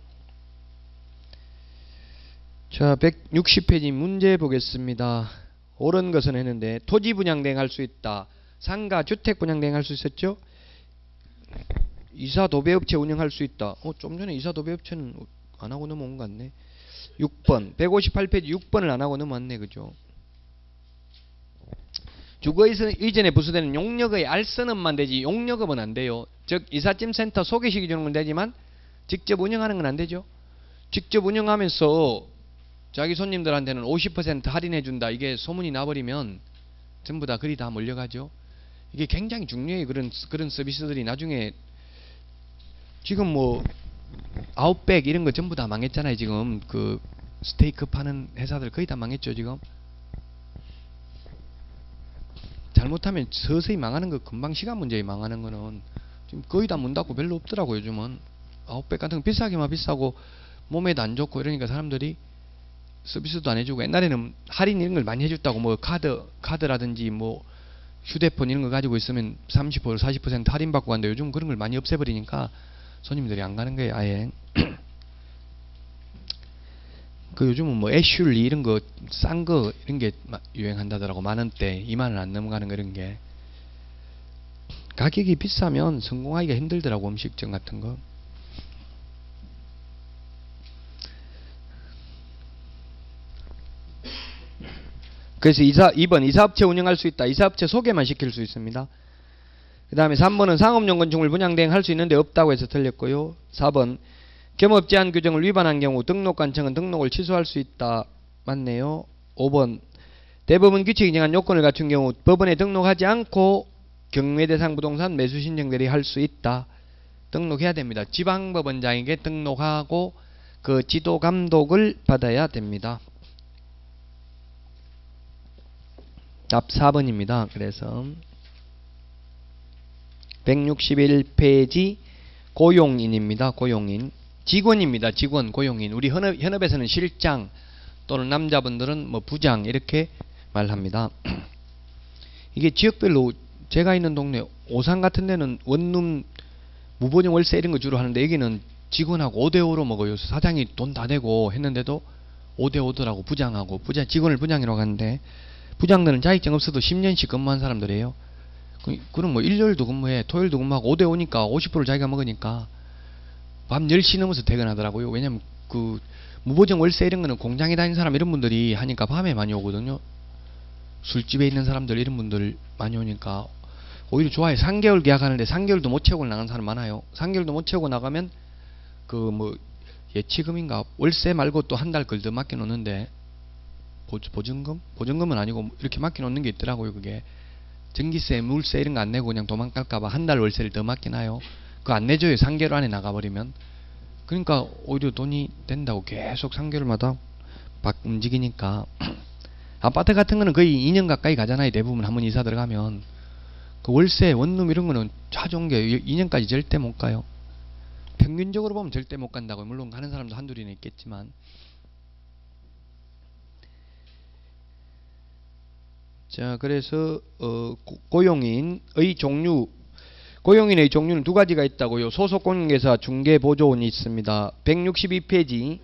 자, 160페이지 문제 보겠습니다. 옳은 것은 했는데 토지 분양 대행할 수 있다. 상가 주택 분양 대행할 수 있었죠? 이사 도배업체 운영할 수 있다. 어, 좀 전에 이사 도배업체는 안 하고 넘어온 것 같네. 6번. 158페이지 6번을 안 하고 넘어왔네. 그죠? 주거 이전에 부수되는 용역의 알선업만 되지 용역업은 안 돼요. 즉 이삿짐 센터 소개시켜 주는 건 되지만 직접 운영하는 건 안 되죠. 직접 운영하면서 자기 손님들한테는 50% 할인해 준다. 이게 소문이 나버리면 전부 다 그리 다 몰려가죠. 이게 굉장히 중요해요. 그런 그런 서비스들이 나중에 지금 뭐 아웃백 이런 거 전부 다 망했잖아요. 지금 그 스테이크 파는 회사들 거의 다 망했죠. 지금 잘못하면 서서히 망하는 거 금방 시간 문제에 망하는 거는 지금 거의 다 문 닫고 별로 없더라고 요즘은 아웃백 같은 거 비싸기만 비싸고 몸에도 안 좋고 이러니까 사람들이 서비스도 안 해주고 옛날에는 할인 이런 걸 많이 해줬다고 뭐 카드 카드라든지 뭐 휴대폰 이런 거 가지고 있으면 30% 40% 할인 받고 간데 요즘 그런 걸 많이 없애버리니까 손님들이 안 가는 거예요 아예. 그 요즘은 뭐 애슐리 이런 거 싼 거 이런 게 유행한다더라고. 만 원대 2만 원 안 넘어가는 거 이런 게. 가격이 비싸면 성공하기가 힘들더라고 음식점 같은 거. 그래서 이사 2번 이사업체 운영할 수 있다. 이사업체 소개만 시킬 수 있습니다 그 다음에 3번은 상업용 건축물 분양 대행 할 수 있는데 없다고 해서 틀렸고요 4번 겸업 제한 규정을 위반한 경우 등록관청은 등록을 취소할 수 있다. 맞네요. 5번 대법원 규칙에 정한 요건을 갖춘 경우 법원에 등록하지 않고 경매 대상 부동산 매수 신청 대리 할 수 있다. 등록해야 됩니다. 지방법원장에게 등록하고 그 지도 감독을 받아야 됩니다. 답 4번입니다. 그래서 161페이지 고용인입니다. 고용인. 직원입니다. 직원, 고용인. 우리 현업, 현업에서는 실장 또는 남자분들은 뭐 부장 이렇게 말합니다. 이게 지역별로 제가 있는 동네 오산 같은 데는 원룸 무보증 월세 이런 거 주로 하는데 여기는 직원하고 5대5로 먹어요. 사장이 돈 다 내고 했는데도 5대5더라고 부장하고 부장 직원을 부장이라고 하는데 부장들은 자격증 없어도 10년씩 근무한 사람들이에요. 그, 그럼 뭐 일요일도 근무해 토요일도 근무하고 5대 5니까 50%를 자기가 먹으니까 밤 10시 넘어서 퇴근하더라고요. 왜냐면 그 무보증 월세 이런 거는 공장에 다니는 사람 이런 분들이 하니까 밤에 많이 오거든요. 술집에 있는 사람들 이런 분들 많이 오니까 오히려 좋아요. 3개월 계약하는데 3개월도 못 채우고 나간 사람 많아요. 3개월도 못 채우고 나가면 그 뭐 예치금인가 월세 말고 또 한 달 걸더 맡겨 놓는데 보증금? 보증금은 아니고 이렇게 맡겨 놓는 게 있더라고요. 그게 전기세, 물세 이런 거 안 내고 그냥 도망갈까봐 한 달 월세를 더 맡겨놔요. 그안 내줘요. 3개월 안에 나가버리면. 그러니까 오히려 돈이 된다고 계속 3개월마다 막 움직이니까 아파트 같은 거는 거의 2년 가까이 가잖아요. 대부분 한번 이사 들어가면 그 월세, 원룸 이런 거는 차종 게 2년까지 절대 못 가요. 평균적으로 보면 절대 못 간다고 물론 가는 사람도 한둘이는 있겠지만 자 그래서 어, 고용인의 종류 고용인의 종류는 두 가지가 있다고요. 소속 공인회사 중개 보조원이 있습니다. 162페이지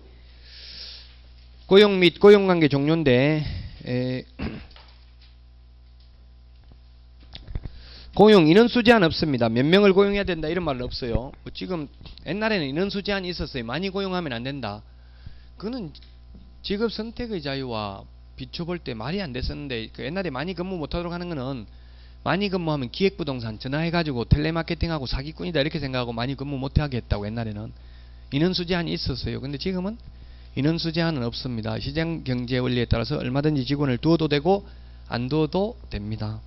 고용 및 고용관계 종류인데 에, 고용 인원수 제한 없습니다. 몇 명을 고용해야 된다 이런 말은 없어요. 뭐 지금 옛날에는 인원수 제한이 있었어요. 많이 고용하면 안 된다. 그는 직업 선택의 자유와 비춰볼 때 말이 안 됐었는데 그 옛날에 많이 근무 못하도록 하는 거는 많이 근무하면 기획부동산 전화해가지고 텔레마케팅하고 사기꾼이다 이렇게 생각하고 많이 근무 못하게 했다고 옛날에는 인원수 제한이 있었어요. 근데 지금은 인원수 제한은 없습니다. 시장 경제 원리에 따라서 얼마든지 직원을 두어도 되고 안 두어도 됩니다.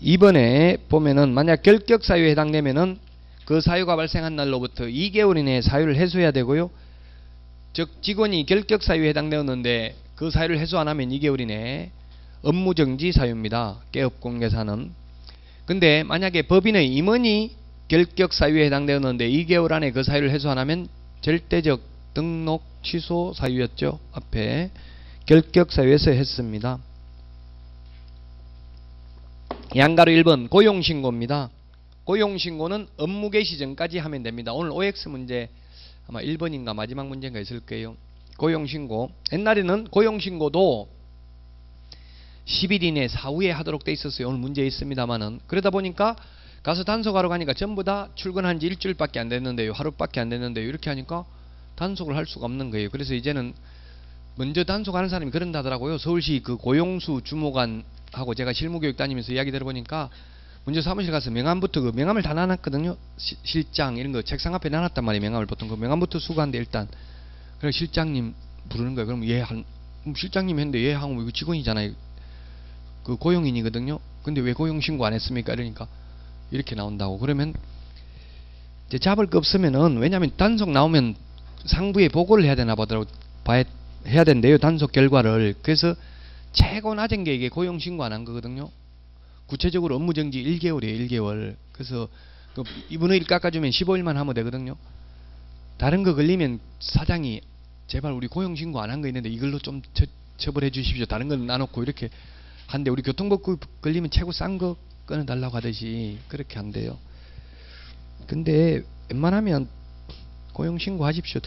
이번에 보면은 만약 결격 사유에 해당되면은 그 사유가 발생한 날로부터 2개월 이내에 사유를 해소해야 되고요. 즉 직원이 결격 사유에 해당되었는데 그 사유를 해소 안 하면 2개월 이내에 업무 정지 사유입니다. 깨업 공개사는. 근데 만약에 법인의 임원이 결격 사유에 해당되었는데 2개월 안에 그 사유를 해소 안 하면 절대적 등록 취소 사유였죠. 앞에 결격 사유에서 했습니다. 양가로 1번 고용신고입니다. 고용신고는 업무 개시 전까지 하면 됩니다. 오늘 OX 문제 아마 1번인가 마지막 문제인가 있을 거예요. 고용신고. 옛날에는 고용신고도 10일 이내 사후에 하도록 돼 있었어요. 오늘 문제 있습니다만은. 그러다 보니까 가서 단속하러 가니까 전부 다 출근한 지 일주일밖에 안 됐는데요. 하루밖에 안 됐는데요. 이렇게 하니까 단속을 할 수가 없는 거예요. 그래서 이제는 먼저 단속하는 사람이 그런다더라고요. 서울시 그 고용수 주무관하고 제가 실무교육 다니면서 이야기 들어보니까 먼저 사무실 가서 명함부터 그 명함을 다 나눴거든요. 시, 실장 이런 거 책상 앞에 나눴단 말이에요. 명함을 보통 그 명함부터 수거한데 일단 그래 실장님 부르는 거예요. 그럼 얘한 실장님 했는데 얘 하고 이거 직원이잖아요. 그 고용인이거든요. 근데 왜 고용 신고 안 했습니까? 이러니까 이렇게 나온다고. 그러면 이제 잡을 거 없으면은 왜냐하면 단속 나오면 상부에 보고를 해야 되나 보더라고. 봐야 해야 된대요. 단속 결과를. 그래서 최고 낮은 게 이게 고용 신고 안 한 거거든요. 구체적으로 업무 정지 1개월이에요. 1개월. 그래서 그 이분의 일 깎아주면 15일만 하면 되거든요. 다른 거 걸리면 사장이 제발 우리 고용 신고 안 한 거 있는데 이걸로 좀 처, 처벌해 주십시오. 다른 건 나놓고 이렇게 한데 우리 교통법규 걸리면 최고 싼 거 끊어달라고 하듯이 그렇게 한대요. 근데 웬만하면 고용신고 하십시오.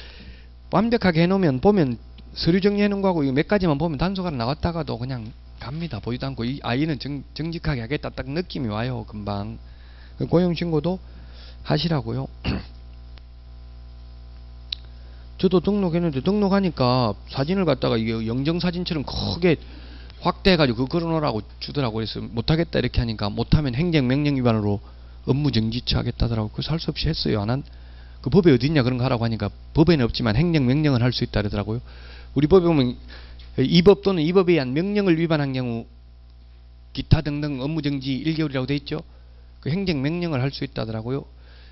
완벽하게 해놓으면 보면 서류 정리해 놓은 거하고 몇 가지만 보면 단속하러 나왔다가도 그냥 갑니다. 보지도 않고 이 아이는 정, 정직하게 하겠다 딱 느낌이 와요. 금방. 그 고용신고도 하시라고요. 저도 등록했는데 등록하니까 사진을 갖다가 이게 영정 사진처럼 크게 확대해가지고 그거 걸어놓으라고 주더라고 그래서 못하겠다 이렇게 하니까 못하면 행정명령 위반으로 업무 정지 처하겠다더라고 그래서 할 수 없이 했어요 안 한 그 법에 어디 있냐 그런 거 하라고 하니까 법에는 없지만 행정명령은 할 수 있다 그러더라고요 우리 법에 보면 이법 또는 이 법에 의한 명령을 위반한 경우 기타 등등 업무 정지 1개월이라고 돼 있죠 그 행정명령을 할 수 있다더라고요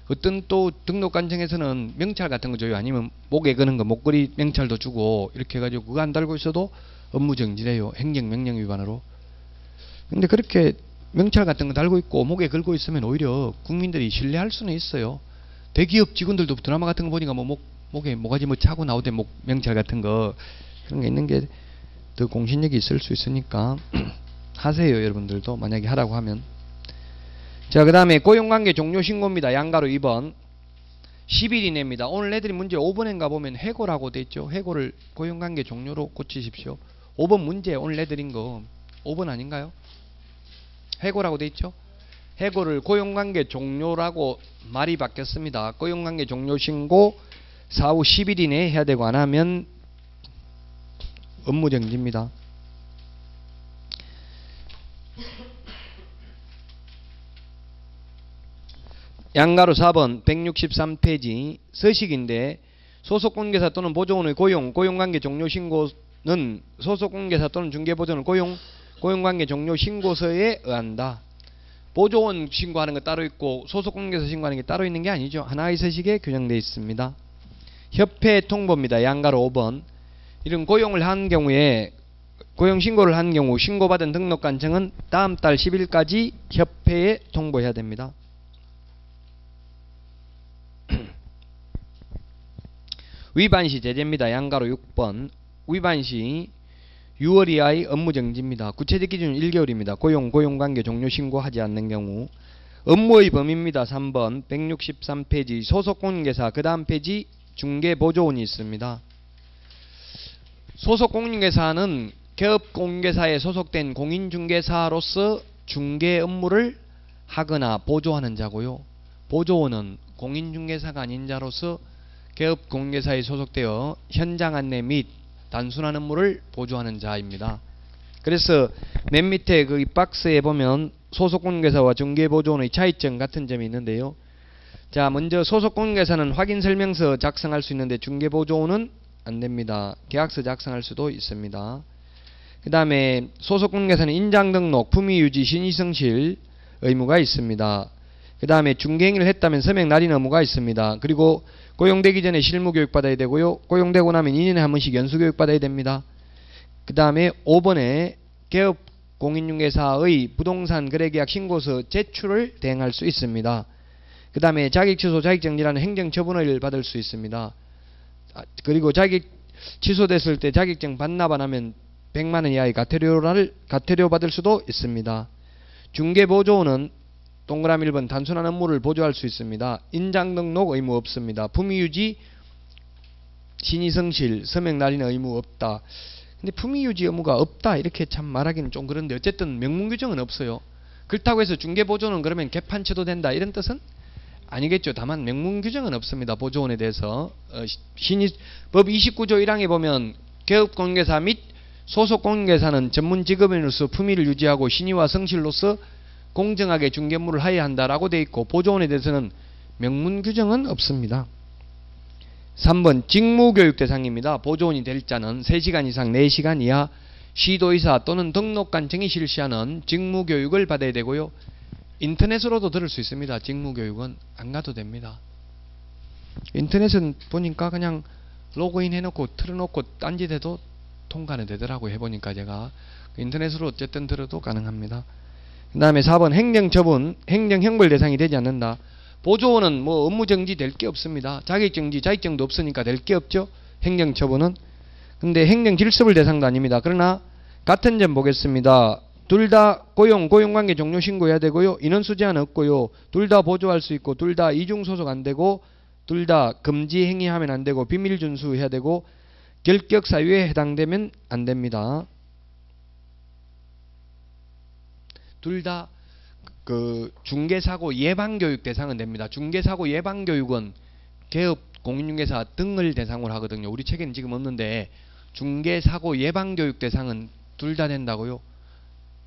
어떤 또 등록 관청에서는 명찰 같은 거 줘요 아니면 목에 거는 거 목걸이 명찰도 주고 이렇게 해가지고 그거 안 달고 있어도 업무 정지래요. 행정명령 위반으로. 근데 그렇게 명찰 같은 거 달고 있고 목에 걸고 있으면 오히려 국민들이 신뢰할 수는 있어요. 대기업 직원들도 드라마 같은 거 보니까 뭐 목, 목에 뭐가지 뭐 차고 나오대 목 명찰 같은 거 그런 게 있는 게 더 공신력이 있을 수 있으니까 하세요 여러분들도. 만약에 하라고 하면. 자 그 다음에 고용관계 종료 신고입니다. 양가로 2번. 10일 이내입니다. 오늘 내드린 문제 5번인가 보면 해고라고 돼 있죠. 해고를 고용관계 종료로 고치십시오. 5번 문제 오늘 내드린 거 5번 아닌가요? 해고라고 돼 있죠? 해고를 고용관계 종료라고 말이 바뀌었습니다. 고용관계 종료 신고 사후 10일 이내에 해야 되고 안 하면 업무 정지입니다. 양가로 4번 163페이지 서식인데 소속 관계사 또는 보조원의 고용, 고용관계 종료 신고는 소속 관계사 또는 중개보조원을 고용, 고용관계 종료 신고서에 의한다. 보조원 신고하는 거 따로 있고 소속 관계사 신고하는 게 따로 있는 게 아니죠. 하나의 서식에 규정되어 있습니다. 협회 통보입니다. 양가로 5번. 이런 고용을 한 경우에 고용 신고를 한 경우 신고받은 등록관청은 다음 달 10일까지 협회에 통보해야 됩니다. 위반 시 제재입니다. 양가로 6번. 위반 시 6월 이하의 업무 정지입니다. 구체적 기준은 1개월입니다. 고용, 고용관계 종료 신고하지 않는 경우. 업무의 범위입니다. 3번 163페이지 소속공인중개사 그 다음 페이지 중개보조원이 있습니다. 소속 공인계사는 개업공개사에 소속된 공인중개사로서 중개 업무를 하거나 보조하는 자고요. 보조원은 공인중개사가 아닌 자로서 개업공개사에 소속되어 현장 안내 및 단순한 업무를 보조하는 자입니다. 그래서 맨 밑에 그 박스에 보면 소속공개사와 중개보조원의 차이점 같은 점이 있는데요. 자, 먼저 소속공개사는 확인설명서 작성할 수 있는데 중개보조원은 안 됩니다. 계약서 작성할 수도 있습니다. 그 다음에 소속공개사는 인장등록, 품위유지, 신의성실, 의무가 있습니다. 그 다음에 중개행위를 했다면 서명 날인 의무가 있습니다. 그리고 고용되기 전에 실무 교육 받아야 되고요. 고용되고 나면 2년에 한 번씩 연수 교육 받아야 됩니다. 그 다음에 5번에 개업 공인중개사의 부동산 거래계약 신고서 제출을 대행할 수 있습니다. 그 다음에 자격 취소 자격정지라는 행정처분을 받을 수 있습니다. 아, 그리고 자격 취소됐을 때 자격증 반납 안 하면 100만 원 이하의 가태료를 가태료 받을 수도 있습니다. 중개 보조원은 동그라미 1번 단순한 업무를 보조할 수 있습니다. 인장 등록 의무 없습니다. 품위 유지 신의 성실 서명 날인 의무 없다. 근데 품위 유지 의무가 없다 이렇게 참 말하기는 좀 그런데 어쨌든 명문 규정은 없어요. 그렇다고 해서 중개 보조는 그러면 개판 쳐도 된다 이런 뜻은 아니겠죠. 다만 명문 규정은 없습니다. 보조원에 대해서 어, 신의 법 29조 1항에 보면 개업 공개사 및 소속 공개사는 전문 직업인으로서 품위를 유지하고 신의와 성실로서 공정하게 중개물을 하여야 한다라고 되어 있고 보조원에 대해서는 명문 규정은 없습니다. 3번 직무교육 대상입니다. 보조원이 될 자는 3시간 이상 4시간 이하 시도의사 또는 등록관 정이 실시하는 직무교육을 받아야 되고요. 인터넷으로도 들을 수 있습니다. 직무교육은 안 가도 됩니다. 인터넷은 보니까 그냥 로그인 해놓고 틀어놓고 딴짓해도 통과는 되더라고요. 해보니까 제가 인터넷으로 어쨌든 들어도 가능합니다. 그 다음에 4번 행정처분, 행정형벌 대상이 되지 않는다. 보조원은 뭐 업무정지 될 게 없습니다. 자격정지, 자격증도 없으니까 될 게 없죠. 행정처분은. 근데 행정질서불 대상도 아닙니다. 그러나 같은 점 보겠습니다. 둘 다 고용, 고용관계 종료 신고해야 되고요. 인원수 제한 없고요. 둘 다 보조할 수 있고 둘 다 이중소속 안 되고 둘 다 금지 행위하면 안 되고 비밀 준수해야 되고 결격 사유에 해당되면 안 됩니다. 둘 다 그 중개사고 예방교육 대상은 됩니다. 중개사고 예방교육은 개업 공인중개사 등을 대상으로 하거든요. 우리 책에는 지금 없는데 중개사고 예방교육 대상은 둘 다 된다고요.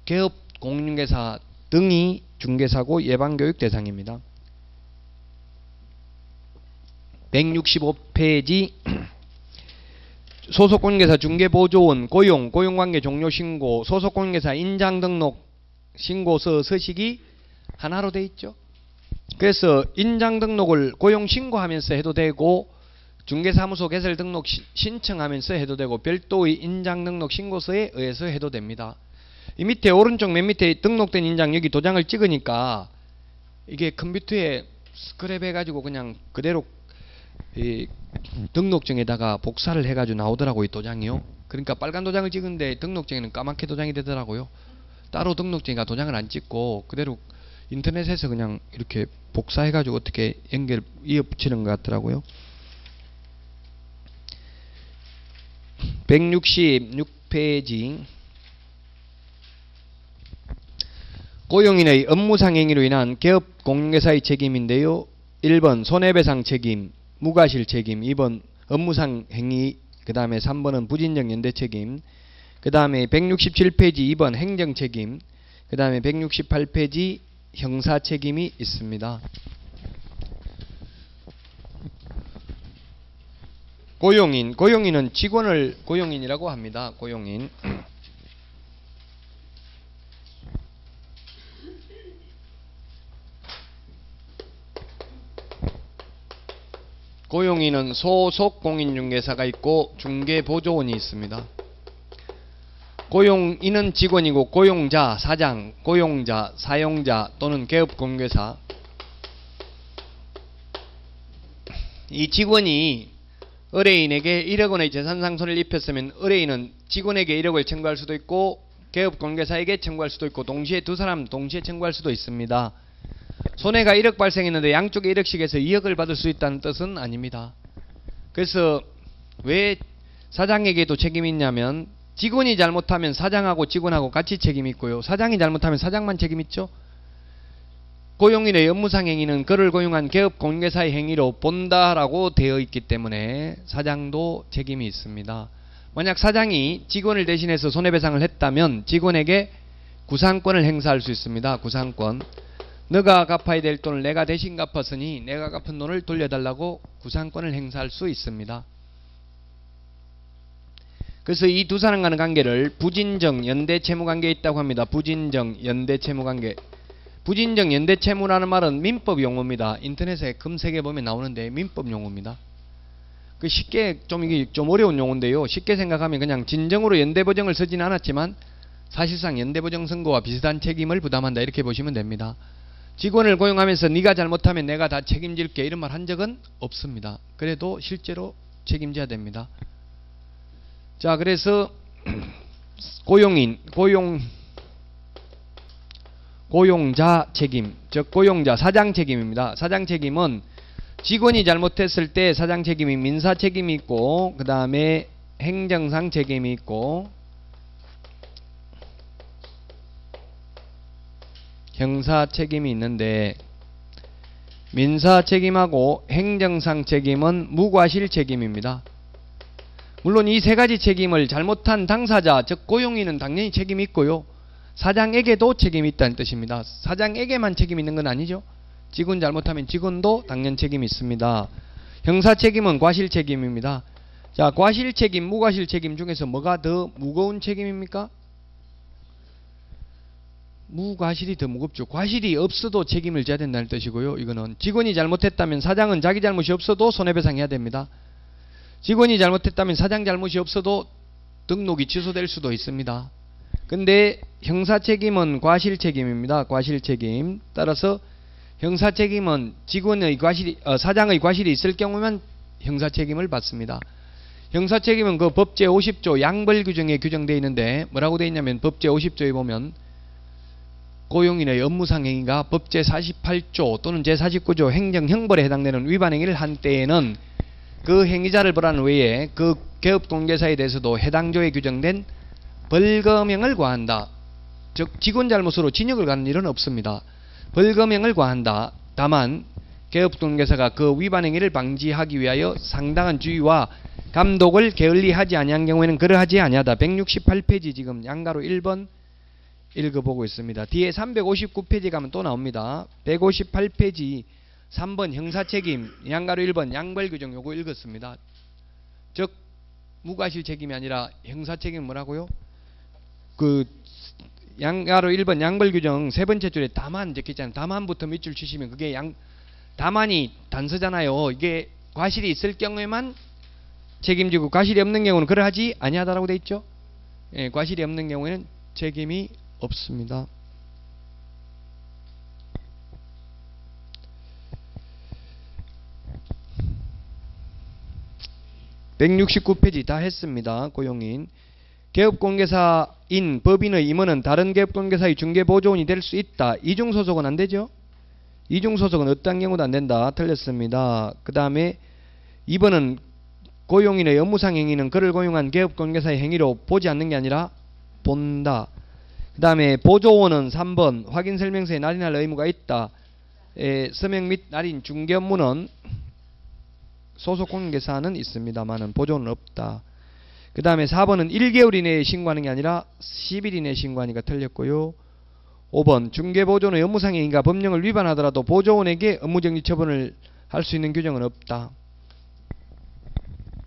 개업 공인중개사 등이 중개사고 예방교육 대상입니다. 165페이지 소속공인중개사 중개보조원 고용 고용관계 종료 신고 소속공인중개사 인장 등록 신고서 서식이 하나로 돼 있죠. 그래서 인장 등록을 고용 신고하면서 해도 되고 중개사무소 개설 등록 신청하면서 해도 되고 별도의 인장 등록 신고서에 의해서 해도 됩니다. 이 밑에 오른쪽 맨 밑에 등록된 인장 여기 도장을 찍으니까 이게 컴퓨터에 스크랩 해가지고 그냥 그대로 이 등록증에다가 복사를 해가지고 나오더라고요 이 도장이요. 그러니까 빨간 도장을 찍은데 등록증에는 까맣게 도장이 되더라고요. 따로 등록증이가 도장을 안 찍고 그대로 인터넷에서 그냥 이렇게 복사해가지고 어떻게 연결 이어 붙이는 것 같더라고요. 166페이지 고용인의 업무상 행위로 인한 개업 공인회사의 책임인데요. 1번 손해배상 책임, 무과실 책임, 2번 업무상 행위, 그 다음에 3번은 부진정 연대 책임, 그 다음에 167페이지 2번 행정 책임, 그 다음에 168페이지 형사 책임이 있습니다. 고용인, 고용인은 직원을 고용인이라고 합니다. 고용인. 고용인은 소속 공인중개사가 있고 중개보조원이 있습니다. 고용인은 직원이고 고용자, 사장, 고용자, 사용자 또는 개업공개사 이 직원이 의뢰인에게 1억 원의 재산상손을 입혔으면 의뢰인은 직원에게 1억을 청구할 수도 있고 개업공개사에게 청구할 수도 있고 동시에 두 사람 동시에 청구할 수도 있습니다. 손해가 1억 발생했는데 양쪽에 1억씩 해서 2억을 받을 수 있다는 뜻은 아닙니다. 그래서 왜 사장에게도 책임이 있냐면 직원이 잘못하면 사장하고 직원하고 같이 책임이 있고요. 사장이 잘못하면 사장만 책임 있죠. 고용인의 업무상 행위는 그를 고용한 개업 공개사의 행위로 본다라고 되어 있기 때문에 사장도 책임이 있습니다. 만약 사장이 직원을 대신해서 손해배상을 했다면 직원에게 구상권을 행사할 수 있습니다. 구상권. 너가 갚아야 될 돈을 내가 대신 갚았으니 내가 갚은 돈을 돌려달라고 구상권을 행사할 수 있습니다. 그래서 이 두 사람 간의 관계를 부진정 연대 채무 관계에 있다고 합니다. 부진정 연대 채무 관계. 부진정 연대 채무라는 말은 민법 용어입니다. 인터넷에 검색해 보면 나오는데 민법 용어입니다. 그 쉽게 좀 이게 좀 어려운 용어인데요. 쉽게 생각하면 그냥 진정으로 연대 보정을 쓰진 않았지만 사실상 연대 보정 선고와 비슷한 책임을 부담한다 이렇게 보시면 됩니다. 직원을 고용하면서 네가 잘못하면 내가 다 책임질게 이런 말 한 적은 없습니다. 그래도 실제로 책임져야 됩니다. 자, 그래서 고용인, 고용 고용자 책임, 즉 고용자 사장 책임입니다. 사장 책임은 직원이 잘못했을 때 사장 책임이 민사 책임이 있고 그 다음에 행정상 책임이 있고 형사 책임이 있는데 민사 책임하고 행정상 책임은 무과실 책임입니다. 물론 이 세 가지 책임을 잘못한 당사자 즉 고용인은 당연히 책임이 있고요. 사장에게도 책임이 있다는 뜻입니다. 사장에게만 책임이 있는 건 아니죠. 직원 잘못하면 직원도 당연 책임이 있습니다. 형사 책임은 과실 책임입니다. 자, 과실 책임, 무과실 책임 중에서 뭐가 더 무거운 책임입니까? 무과실이 더 무겁죠. 과실이 없어도 책임을 져야 된다는 뜻이고요. 이거는 직원이 잘못했다면 사장은 자기 잘못이 없어도 손해배상해야 됩니다. 직원이 잘못했다면 사장 잘못이 없어도 등록이 취소될 수도 있습니다. 근데 형사 책임은 과실 책임입니다. 과실 책임. 따라서 형사 책임은 직원의 과실이 어, 사장의 과실이 있을 경우면 형사 책임을 받습니다. 형사 책임은 그 법제 50조 양벌 규정에 규정되어 있는데 뭐라고 되어 있냐면 법제 50조에 보면 고용인의 업무상 행위가 법 제 48조 또는 제49조 행정형벌에 해당되는 위반 행위를 한 때에는 그 행위자를 벌하는 외에 그 개업 공개사에 대해서도 해당 조에 규정된 벌금형을 과한다. 즉 직원 잘못으로 징역을 가는 일은 없습니다. 벌금형을 과한다. 다만 개업 공개사가 그 위반 행위를 방지하기 위하여 상당한 주의와 감독을 게을리하지 아니한 경우에는 그러하지 아니하다. 168페이지 지금 양가로 1번 읽어보고 있습니다. 뒤에 359페이지 가면 또 나옵니다. 158페이지 3번 형사책임 양가로 1번 양벌규정 요거 읽었습니다. 즉 무과실 책임이 아니라 형사책임 뭐라고요? 그 양가로 1번 양벌규정 세 번째 줄에 다만 적혀있잖아요. 다만부터 밑줄 치시면 그게 양 다만이 단서잖아요. 이게 과실이 있을 경우에만 책임지고 과실이 없는 경우는 그러하지 아니하다라고 돼 있죠. 예, 과실이 없는 경우에는 책임이 없습니다. (169페이지) 다 했습니다 고용인. 개업공개사인 법인의 임원은 다른 개업공개사의 중개보조원이 될 수 있다. 이중소속은 안 되죠? 이중소속은 어떤 경우도 안 된다. 틀렸습니다. 그 다음에 2번은 고용인의 업무상 행위는 그를 고용한 개업공개사의 행위로 보지 않는 게 아니라 본다 그 다음에 보조원은 3번 확인 설명서에 날인할 의무가 있다. 에, 서명 및 날인 중개 업무는 소속 공개사는 있습니다만은 보조는 없다. 그 다음에 4번은 1개월 이내에 신고하는 게 아니라 10일 이내에 신고하니까 틀렸고요. 5번 중개보조는 업무상 행위가 법령을 위반하더라도 보조원에게 업무정지 처분을 할 수 있는 규정은 없다.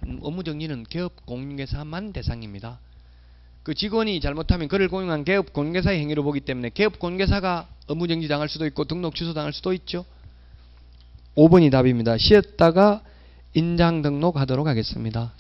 음, 업무정지는 개업 공개사만 대상입니다. 그 직원이 잘못하면 그를 고용한 개업 공개사의 행위로 보기 때문에 개업 공개사가 업무정지 당할 수도 있고 등록 취소 당할 수도 있죠. 5번이 답입니다. 쉬었다가 인장 등록하도록 하겠습니다.